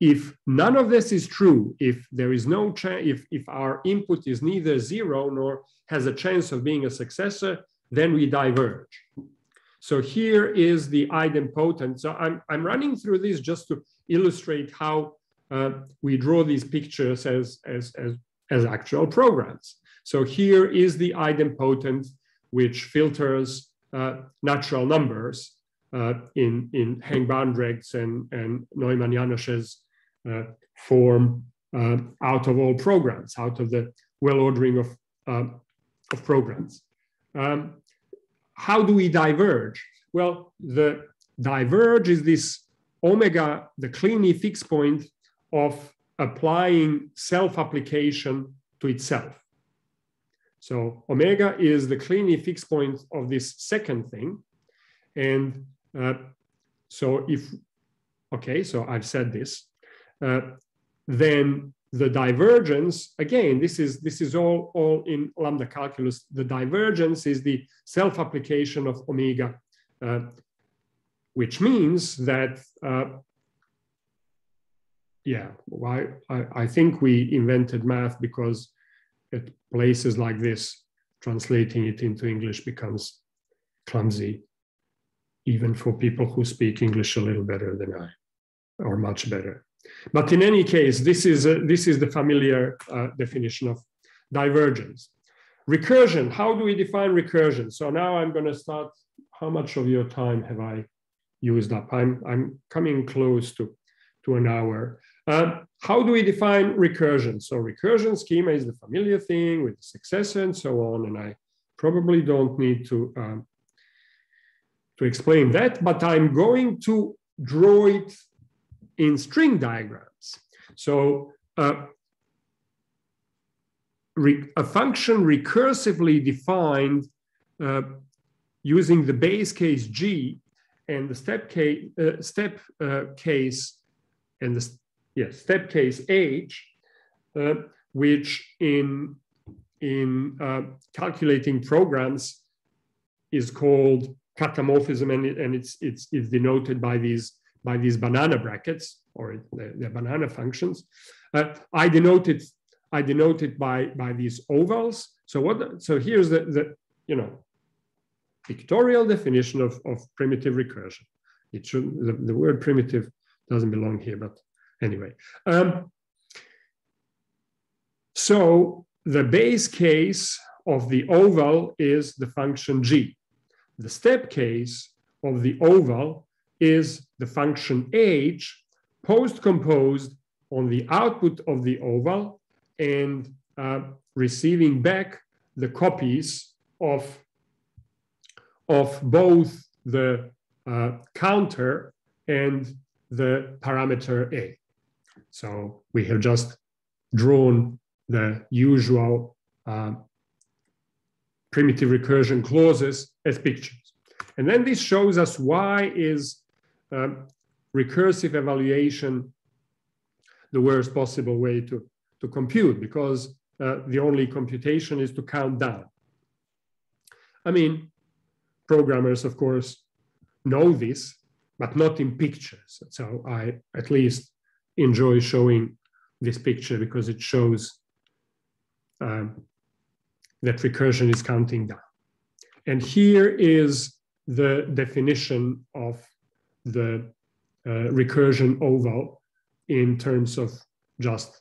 [SPEAKER 2] If none of this is true, if there is no chance, if, if our input is neither zero nor has a chance of being a successor, then we diverge. So here is the idempotent. So I'm, I'm running through this just to illustrate how uh, we draw these pictures as, as, as, as actual programs. So here is the idempotent which filters uh, natural numbers uh, in, in Henk Barendregt's and, and Neumann-Janos's form uh, out of all programs, out of the well ordering of, uh, of programs. Um, how do we diverge? Well, the diverge is this omega, the Kleene fixed point of applying self-application to itself. So omega is the Kleene fixed point of this second thing. And uh, so if, okay, so I've said this, uh, then the divergence, again, this is, this is all, all in lambda calculus. The divergence is the self-application of omega, uh, which means that, uh, yeah, why, I, I think we invented math because at places like this, translating it into English becomes clumsy, even for people who speak English a little better than I, or much better. But in any case, this is, a, this is the familiar uh, definition of divergence. Recursion, how do we define recursion? So now I'm going to start, how much of your time have I used up? I'm, I'm coming close to, to an hour. Uh, how do we define recursion? So recursion schema is the familiar thing with successor and so on. And I probably don't need to, um, to explain that, but I'm going to draw it in string diagrams. So uh, a function recursively defined uh, using the base case G and the step case, uh, step uh, case and the yes, step case H, uh, which in, in uh, calculating programs is called catamorphism and, it, and it's, it's, it's denoted by these by these banana brackets or the, the banana functions. Uh, I denote it, I denote it by, by these ovals. So what, so here's the, the you know, pictorial definition of, of primitive recursion. It should, the, the word primitive doesn't belong here, but anyway. Um, so the base case of the oval is the function g. The step case of the oval is the function h post-composed on the output of the oval and uh, receiving back the copies of, of both the uh, counter and the parameter a. So we have just drawn the usual uh, primitive recursion clauses as pictures. And then this shows us why is um, recursive evaluation the worst possible way to, to compute because uh, the only computation is to count down. I mean, programmers, of course, know this, but not in pictures. So I at least enjoy showing this picture because it shows um, that recursion is counting down. And here is the definition of the uh, recursion oval in terms of just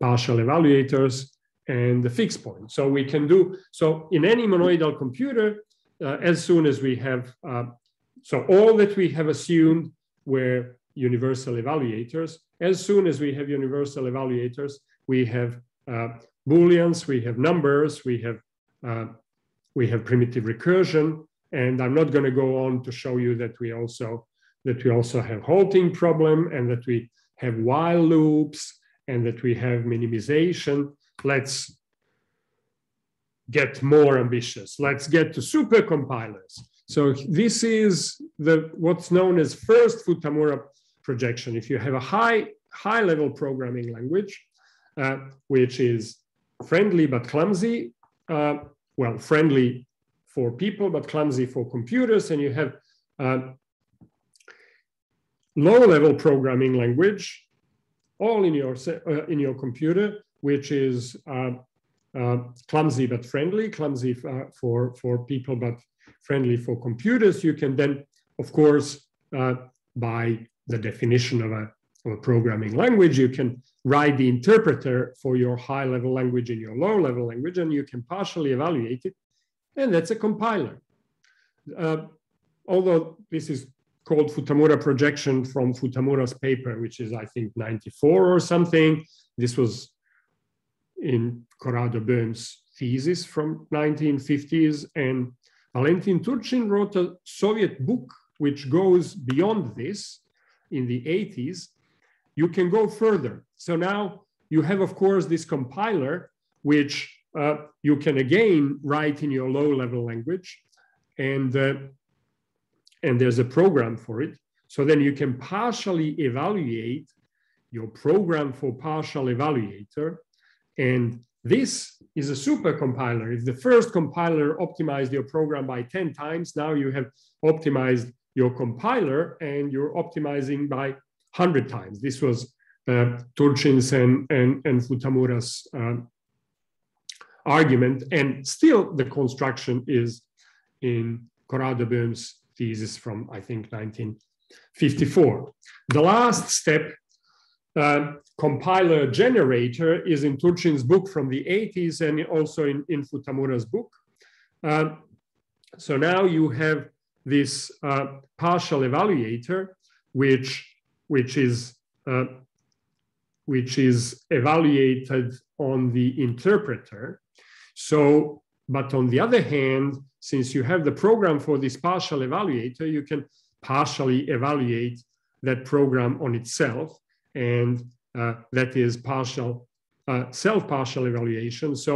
[SPEAKER 2] partial evaluators and the fixed point. So we can do, so in any monoidal computer, uh, as soon as we have, uh, so all that we have assumed were universal evaluators, as soon as we have universal evaluators, we have uh, Booleans, we have numbers, we have uh, we have primitive recursion, and I'm not going to go on to show you that we also that we also have halting problem and that we have while loops and that we have minimization. Let's get more ambitious. Let's get to super compilers. So this is the what's known as first Futamura projection. If you have a high high level programming language, uh, which is friendly but clumsy, uh, well, friendly for people but clumsy for computers, and you have uh, low-level programming language, all in your uh, in your computer, which is uh, uh, clumsy but friendly, clumsy for for people but friendly for computers. You can then, of course, by the definition of a, of a programming language, you can write the interpreter for your high level language in your low level language, and you can partially evaluate it. And that's a compiler. Uh, although this is called Futamura projection from Futamura's paper, which is, I think, 94 or something. This was in Corrado Böhm's thesis from 1950s. And Valentin Turchin wrote a Soviet book which goes beyond this in the 80s. You can go further. So now you have, of course, this compiler, which uh, you can again write in your low level language. And uh, and there's a program for it. So then you can partially evaluate your program for partial evaluator. And this is a super compiler. If the first compiler optimized your program by 10 times, now you have optimized your compiler and you're optimizing by 100 times. This was uh, Turchin's and, and, and Futamura's uh, argument. And still the construction is in Corrado Böhm's thesis from, I think, 1954. The last step, uh, compiler generator, is in Turchin's book from the 80s and also in, in Futamura's book. Uh, so now you have this uh, partial evaluator, which, which, is, uh, which is evaluated on the interpreter. So, but on the other hand, since you have the program for this partial evaluator, you can partially evaluate that program on itself. And uh, that is partial, uh, self-partial evaluation. So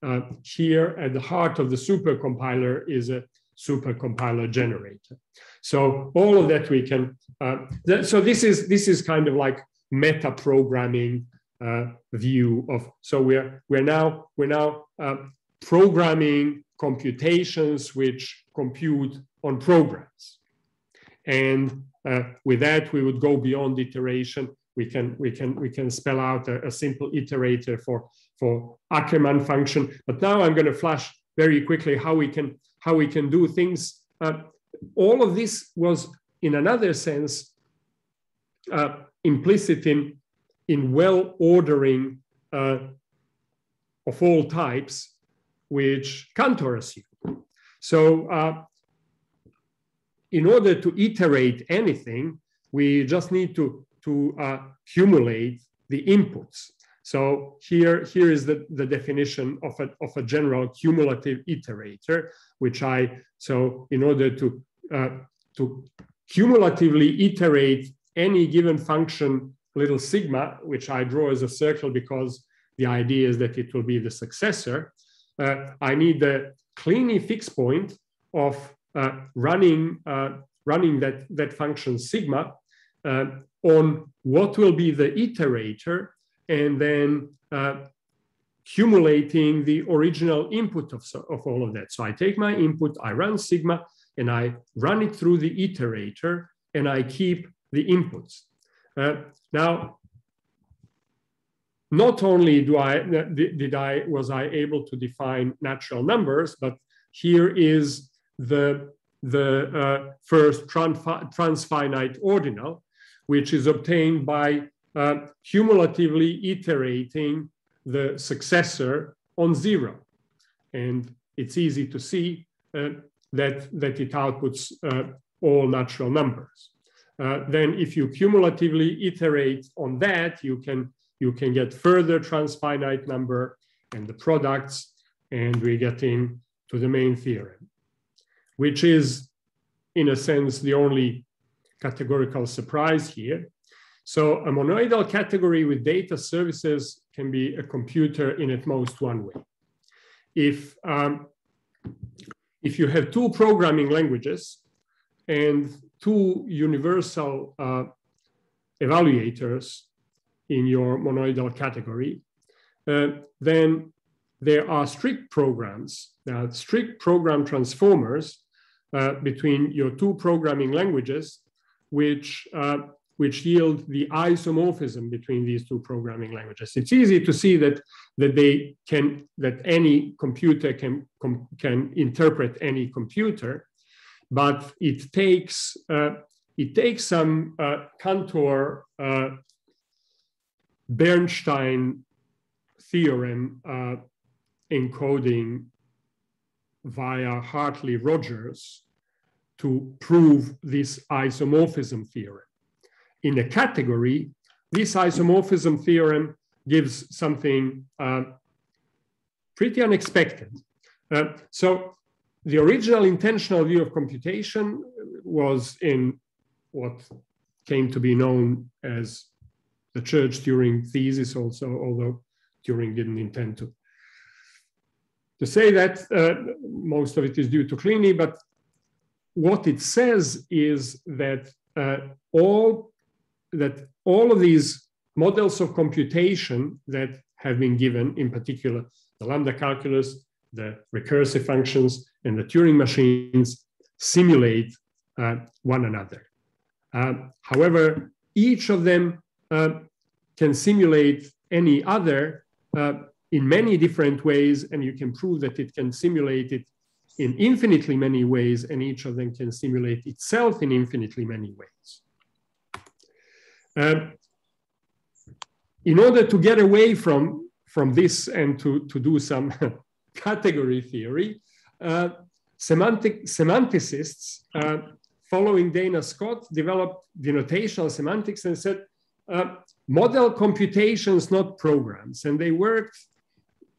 [SPEAKER 2] uh, here at the heart of the supercompiler is a supercompiler generator. So all of that we can, uh, th so this is, this is kind of like meta programming uh, view of, so we're, we're now, we're now uh, programming computations which compute on programs. And uh, with that, we would go beyond iteration. We can, we can, we can spell out a, a simple iterator for, for Ackermann function. But now I'm going to flash very quickly how we can, how we can do things. Uh, all of this was, in another sense, uh, implicit in, in well ordering uh, of all types which contours assumed. So uh, in order to iterate anything, we just need to, to uh, accumulate the inputs. So here, here is the, the definition of a, of a general cumulative iterator, which I, so in order to, uh, to cumulatively iterate any given function little sigma, which I draw as a circle because the idea is that it will be the successor, I need the Kleene fixed point of uh, running, uh, running that, that function sigma on what will be the iterator and then accumulating the original input of, of all of that. So I take my input, I run sigma, and I run it through the iterator, and I keep the inputs. Uh, now, not only do I did I was I able to define natural numbers, but here is the the uh, first transfinite ordinal, which is obtained by uh, cumulatively iterating the successor on zero. And it's easy to see uh, that, that it outputs uh, all natural numbers. Uh, then if you cumulatively iterate on that, you can you can get further transfinite number and the products, and we're getting to the main theorem, which is, in a sense, the only categorical surprise here. So a monoidal category with data services can be a computer in at most one way. If, um, if you have two programming languages and two universal uh, evaluators in your monoidal category, uh, then there are strict programs, are strict program transformers uh, between your two programming languages, which uh, which yield the isomorphism between these two programming languages. It's easy to see that, that they can, that any computer can, com, can interpret any computer, but it takes, uh, it takes some uh, Cantor uh, Bernstein theorem uh, encoding via Hartley Rogers to prove this isomorphism theorem in a category, this isomorphism theorem gives something uh, pretty unexpected. Uh, so the original intensional view of computation was in what came to be known as the Church-Turing thesis also, although Turing didn't intend to, to say that. Uh, most of it is due to Kleene, but what it says is that uh, all that all of these models of computation that have been given, in particular, the lambda calculus, the recursive functions, and the Turing machines simulate uh, one another. Uh, however, each of them can simulate any other uh, in many different ways, and you can prove that it can simulate it in infinitely many ways, and each of them can simulate itself in infinitely many ways. Um, in order to get away from, from this and to, to do some category theory, uh, semantic, semanticists uh, following Dana Scott developed denotational semantics and said, uh, model computations, not programs. And they worked,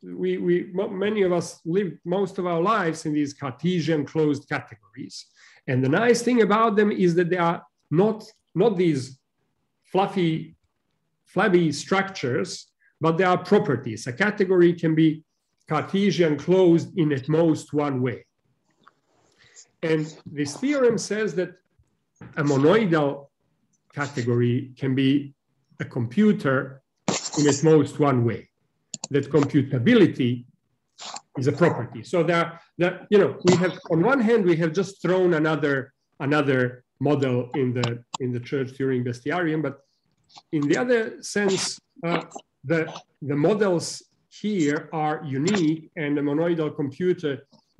[SPEAKER 2] we, we, many of us lived most of our lives in these Cartesian closed categories. And the nice thing about them is that they are not, not these fluffy, flabby structures, but they are properties. A category can be Cartesian closed in at most one way. And this theorem says that a monoidal category can be a computer in at most one way. That computability is a property. So that that you know we have on one hand we have just thrown another another model in the in the Church-Turing bestiarium, but in the other sense, uh, the the models here are unique, and the monoidal computer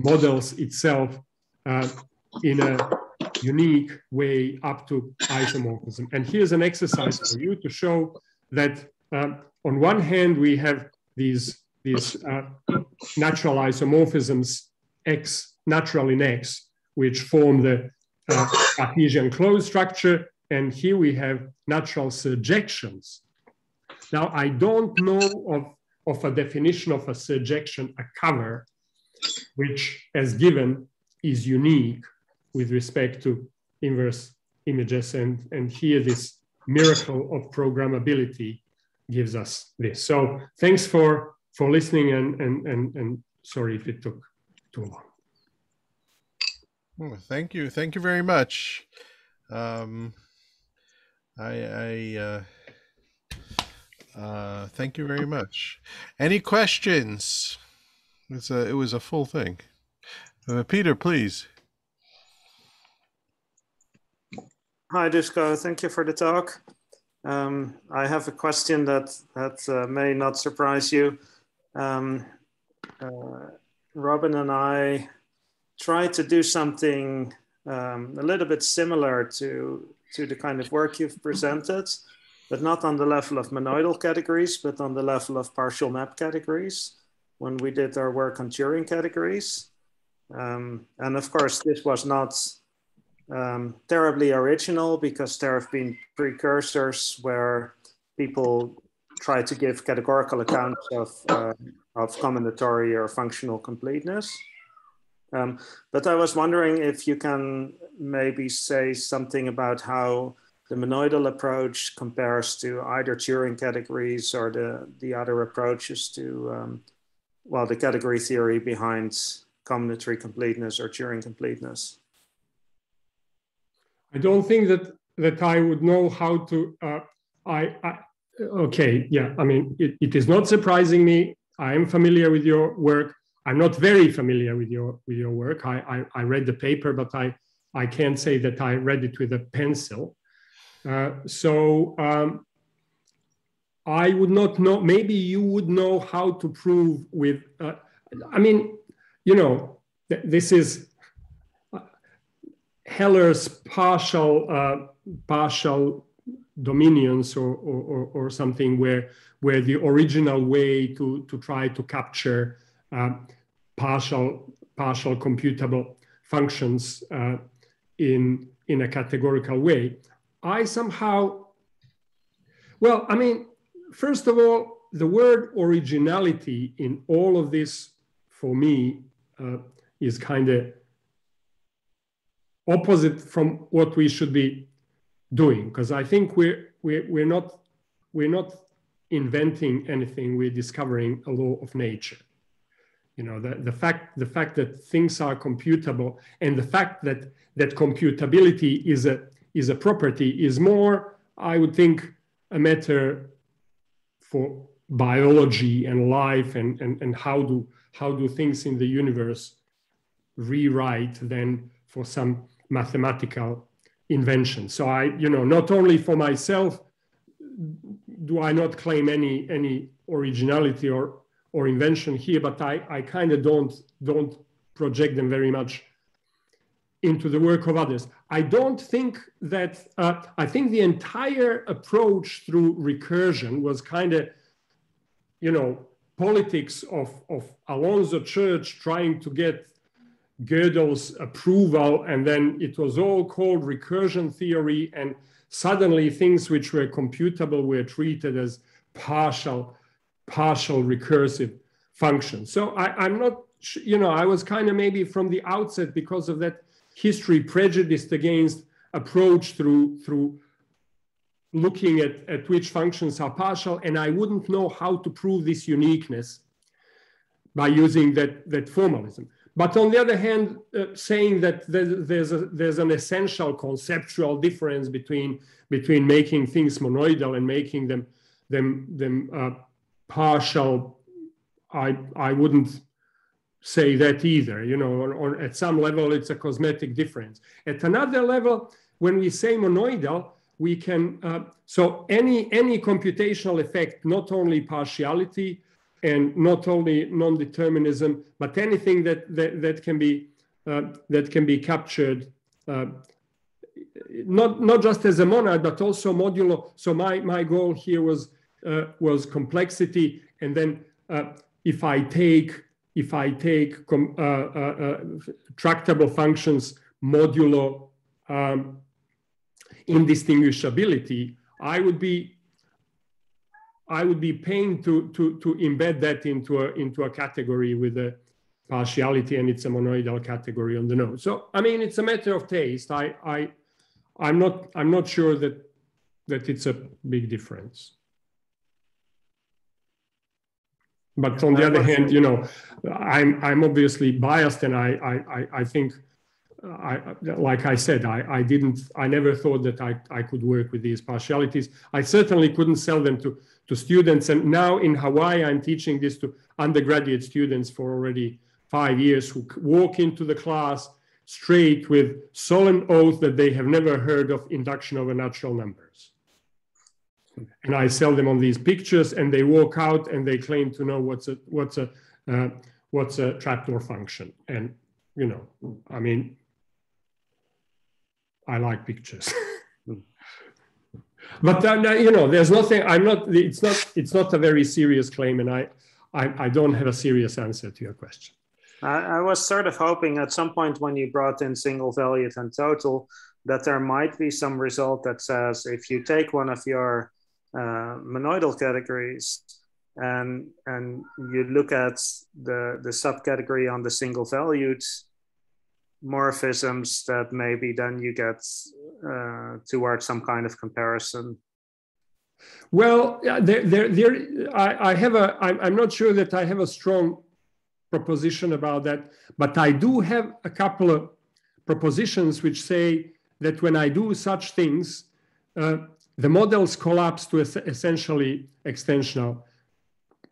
[SPEAKER 2] models itself uh, in a unique way up to isomorphism. And here's an exercise for you to show that uh, on one hand we have these these uh, natural isomorphisms x natural in x, which form the uh, Cartesian closed structure. And here we have natural surjections. Now, I don't know of, of a definition of a surjection, a cover, which as given is unique with respect to inverse images. And, and here this miracle of programmability gives us this. So thanks for, for listening and, and, and, and sorry if it took too long.
[SPEAKER 1] Oh, thank you, thank you very much. Um, I, I uh, uh, thank you very much. Any questions? It's a, it was a full thing. Uh, Peter, please.
[SPEAKER 3] Hi, Dusko. Thank you for the talk. Um, I have a question that that uh, may not surprise you. Um, uh, Robin and I tried to do something um, a little bit similar to, to the kind of work you've presented, but not on the level of monoidal categories, but on the level of partial map categories when we did our work on Turing categories. Um, and of course, this was not um, terribly original because there have been precursors where people try to give categorical accounts of, uh, of combinatorial or functional completeness. Um, but I was wondering if you can maybe say something about how the monoidal approach compares to either Turing categories or the, the other approaches to, um, well, the category theory behind combinatory completeness or Turing completeness.
[SPEAKER 2] I don't think that that I would know how to. Uh, I, I, okay, yeah. I mean, it, it is not surprising me. I am familiar with your work. I'm not very familiar with your with your work. I I, I read the paper, but I I can't say that I read it with a pencil. Uh, so um, I would not know. Maybe you would know how to prove with. Uh, I mean, you know, th this is Heller's partial uh, partial dominions or, or, or, something where where the original way to, to try to capture uh, partial partial computable functions uh, in in a categorical way. I somehow well, I mean, first of all, the word originality in all of this for me uh, is kind of opposite from what we should be doing because i think we're, we're we're not we're not inventing anything we're discovering a law of nature. You know the, the fact the fact that things are computable and the fact that that computability is a is a property is more i would think a matter for biology and life and and, and how do how do things in the universe rewrite then for some mathematical invention. So I, you know, not only for myself do I not claim any any originality or or invention here, but I, I kind of don't don't project them very much into the work of others. I don't think that uh, I think the entire approach through recursion was kind of, you know, politics of of Alonzo Church trying to get Gödel's approval, and then it was all called recursion theory, and suddenly things which were computable were treated as partial, partial recursive functions. So I, am not, you know, I was kind of maybe from the outset because of that history prejudiced against approach through through looking at, at which functions are partial, and I wouldn't know how to prove this uniqueness by using that, that formalism. But on the other hand, uh, saying that there's, a, there's an essential conceptual difference between, between making things monoidal and making them, them, them uh, partial, I, I wouldn't say that either. You know, on, on, at some level, it's a cosmetic difference. At another level, when we say monoidal, we can, uh, so any, any computational effect, not only partiality, and not only non-determinism, but anything that that, that can be uh, that can be captured, uh, not not just as a monad, but also modulo. So my my goal here was uh, was complexity, and then uh, if I take if I take uh, uh, tractable functions modulo um, indistinguishability, I would be I would be paying to, to, to embed that into a, into a category with a partiality and it's a monoidal category on the node. So, I mean, it's a matter of taste. I, I, I'm not, I'm not sure that, that it's a big difference. But on the other hand, you know, I'm, I'm obviously biased and I, I, I think I, like I said, I, I didn't, I never thought that I, I could work with these partialities. I certainly couldn't sell them to, to students. And now in Hawaii, I'm teaching this to undergraduate students for already five years who walk into the class straight with solemn oath that they have never heard of induction over natural numbers. And I sell them on these pictures and they walk out and they claim to know what's a, what's a, uh, what's a trapdoor function. And, you know, I mean, I like pictures. but uh, you know, there's nothing. I'm not. It's not. It's not a very serious claim, and I, I, I don't have a serious answer to your question.
[SPEAKER 3] I, I was sort of hoping at some point when you brought in single valued and total that there might be some result that says if you take one of your uh, monoidal categories and and you look at the the subcategory on the single valued morphisms that maybe then you get uh, towards some kind of comparison?
[SPEAKER 2] Well, there, there, there I, I have a, I'm, not sure that I have a strong proposition about that, but I do have a couple of propositions which say that when I do such things, uh, the models collapse to es essentially extensional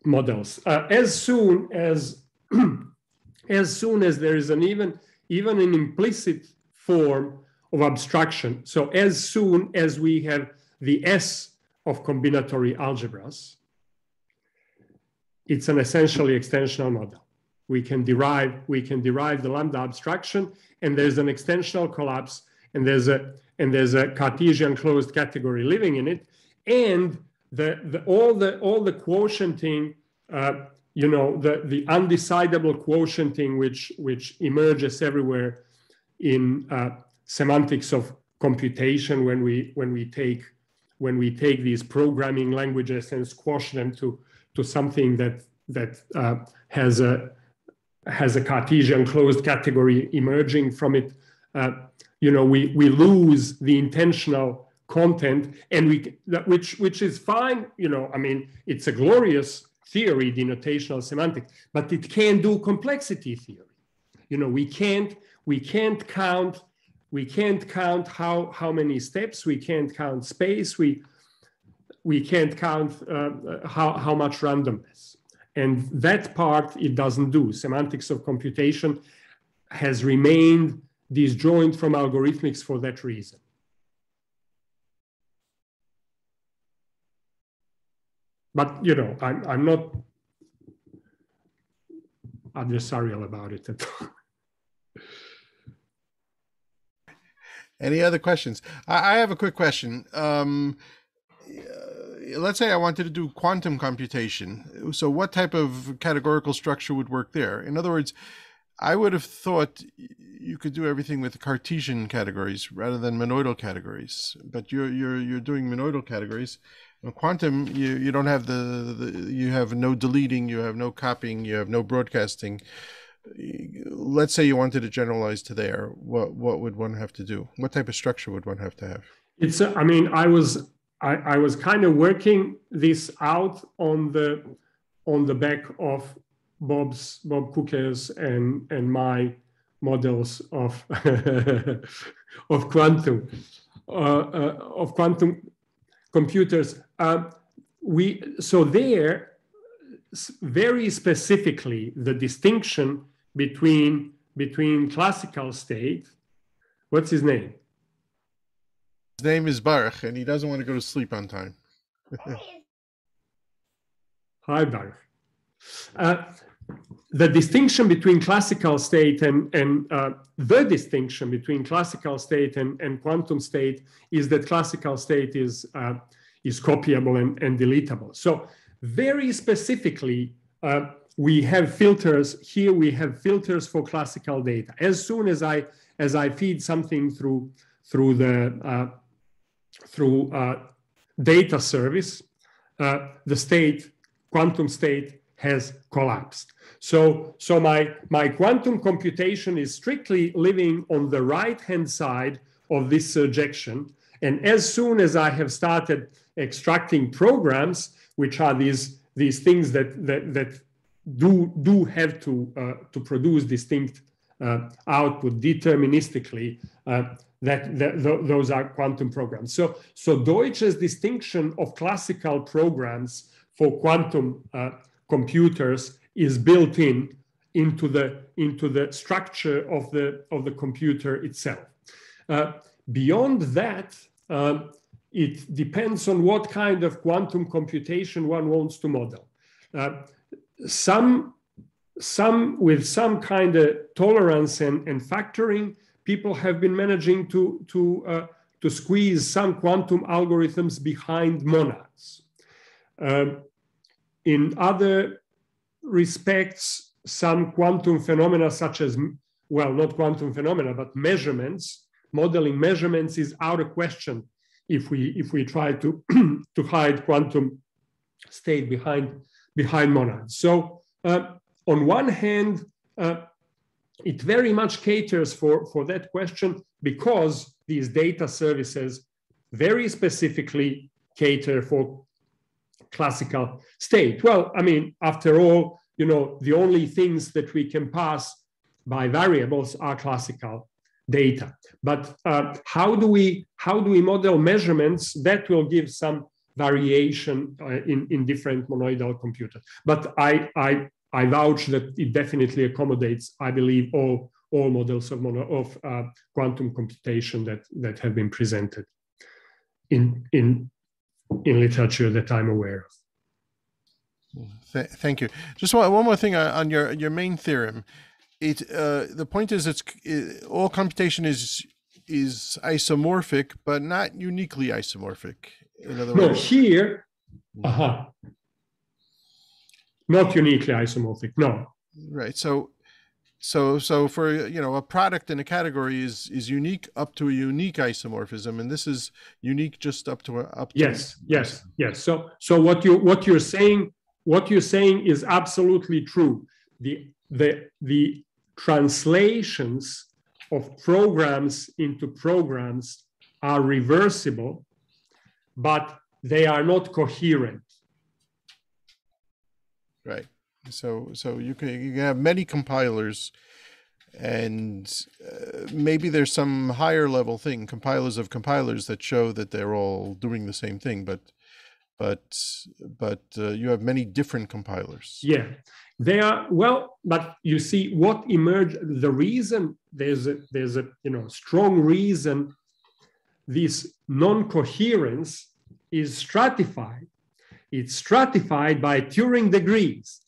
[SPEAKER 2] models. Uh, as soon as as soon as there is an even even an implicit form of abstraction, so as soon as we have the S of combinatory algebras, it's an essentially extensional model. We can derive we can derive the lambda abstraction, and there's an extensional collapse, and there's a and there's a Cartesian closed category living in it, and the, the all the all the quotienting, uh, you know, the the undecidable quotienting which which emerges everywhere in uh, semantics of computation when we when we take when we take these programming languages and squash them to to something that that uh, has a has a Cartesian closed category emerging from it. Uh, you know, we, we lose the intensional content and we, which, which is fine. You know, I mean, it's a glorious theory, denotational semantics, but it can do complexity theory. You know, we can't, we can't count, we can't count how, how many steps, we can't count space, we, we can't count uh, how, how much randomness. And that part it doesn't do. Semantics of computation has remained disjoint from algorithmics for that reason. But, you know, I'm, I'm not adversarial about it at all.
[SPEAKER 1] Any other questions? I, I have a quick question. Um, let's say I wanted to do quantum computation. So, what type of categorical structure would work there? In other words, I would have thought you could do everything with Cartesian categories rather than monoidal categories. But you're you're you're doing monoidal categories. Quantum, you you don't have the, the you have no deleting, you have no copying, you have no broadcasting. Let's say you wanted to generalize to there. What what would one have to do? What type of structure would one have to have?
[SPEAKER 2] It's. A, I mean, I was I, I was kind of working this out on the on the back of Bob's Bob Coecke's and and my models of of quantum uh, uh, of quantum computers. Uh, we so there very specifically the distinction between between classical state. What's his name?
[SPEAKER 1] His name is Baruch, and he doesn't want to go to sleep on time.
[SPEAKER 2] Hi, Baruch. Uh, the distinction between classical state and, and uh, the distinction between classical state and, and quantum state is that classical state is, uh, is copyable and, and deletable. So very specifically, uh, we have filters here. We have filters for classical data. As soon as I as I feed something through through the uh, through uh, data service, uh, the state quantum state has collapsed. So, so my, my quantum computation is strictly living on the right-hand side of this surjection. And as soon as I have started extracting programs, which are these, these things that, that, that do, do have to, uh, to produce distinct uh, output deterministically, uh, that, that th those are quantum programs. So, so Deutsch's distinction of classical programs for quantum uh, computers is built in into the into the structure of the of the computer itself. Uh, beyond that, um, it depends on what kind of quantum computation one wants to model. Uh, some some with some kind of tolerance and, and factoring, people have been managing to to uh, to squeeze some quantum algorithms behind monads. Um, in other respects, some quantum phenomena, such as, well, not quantum phenomena, but measurements, modeling measurements is out of question if we if we try to to hide quantum state behind behind monads. So uh, on one hand, uh, it very much caters for, for that question because these data services very specifically cater for classical state. Well, I mean, after all, you know, the only things that we can pass by variables are classical data. But uh, how do we how do we model measurements that will give some variation uh, in in different monoidal computers? But I I I vouch that it definitely accommodates, I believe, all all models of mono, of uh, quantum computation that that have been presented in in in literature that I'm aware of.
[SPEAKER 1] Th thank you. Just one, one more thing on your your main theorem. It uh, the point is it's it, all computation is is isomorphic, but not uniquely isomorphic.
[SPEAKER 2] In other no, words, here, uh -huh. not uniquely isomorphic. No.
[SPEAKER 1] Right. So so so for you know a product in a category is is unique up to a unique isomorphism and this is unique just up to a, up to
[SPEAKER 2] yes yes yes. So so what you what you're saying what you're saying is absolutely true. The the the translations of programs into programs are reversible but they are not coherent.
[SPEAKER 1] Right so so you can you can have many compilers, and uh, maybe there's some higher level thing compilers of compilers that show that they're all doing the same thing, but but but uh, you have many different compilers.
[SPEAKER 2] Yeah, they are well, but you see what emerged. The reason there's a there's a you know strong reason this non-coherence is stratified. It's stratified by Turing degrees.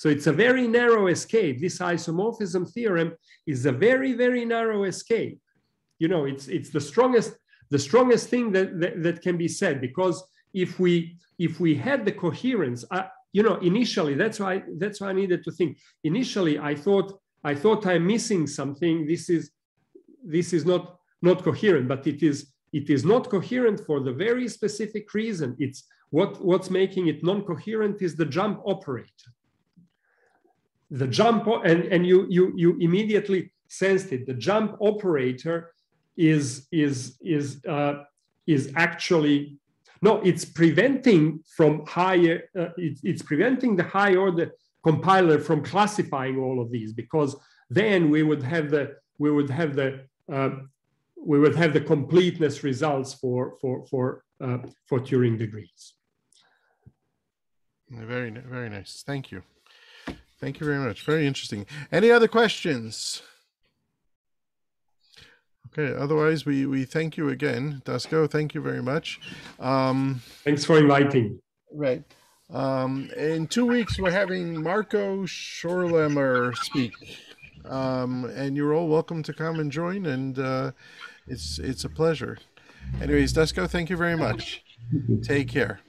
[SPEAKER 2] So it's a very narrow escape. This isomorphism theorem is a very, very narrow escape. You know, it's it's the strongest, the strongest thing that, that, that can be said because if we if we had the coherence, uh, you know, initially that's why that's why I needed to think. Initially, I thought I thought I'm missing something. This is this is not not coherent, but it is it is not coherent for the very specific reason. It's what what's making it non-coherent is the jump operator the jump and, and you, you, you immediately sensed it. The jump operator is, is, is, uh, is actually, no, it's preventing from higher, uh, it's, it's preventing the high order compiler from classifying all of these because then we would have the, we would have the, uh, we would have the completeness results for, for, for, uh, for Turing degrees.
[SPEAKER 1] Very, very nice. Thank you. Thank you very much. Very interesting. Any other questions? Okay, otherwise we, we thank you again. Dusko, thank you very much. Um,
[SPEAKER 2] Thanks for inviting.
[SPEAKER 1] Right. Um, in two weeks, we're having Marco Schorlemmer speak. Um, and you're all welcome to come and join, and uh, it's it's a pleasure. Anyways, Dusko, thank you very much. Take care.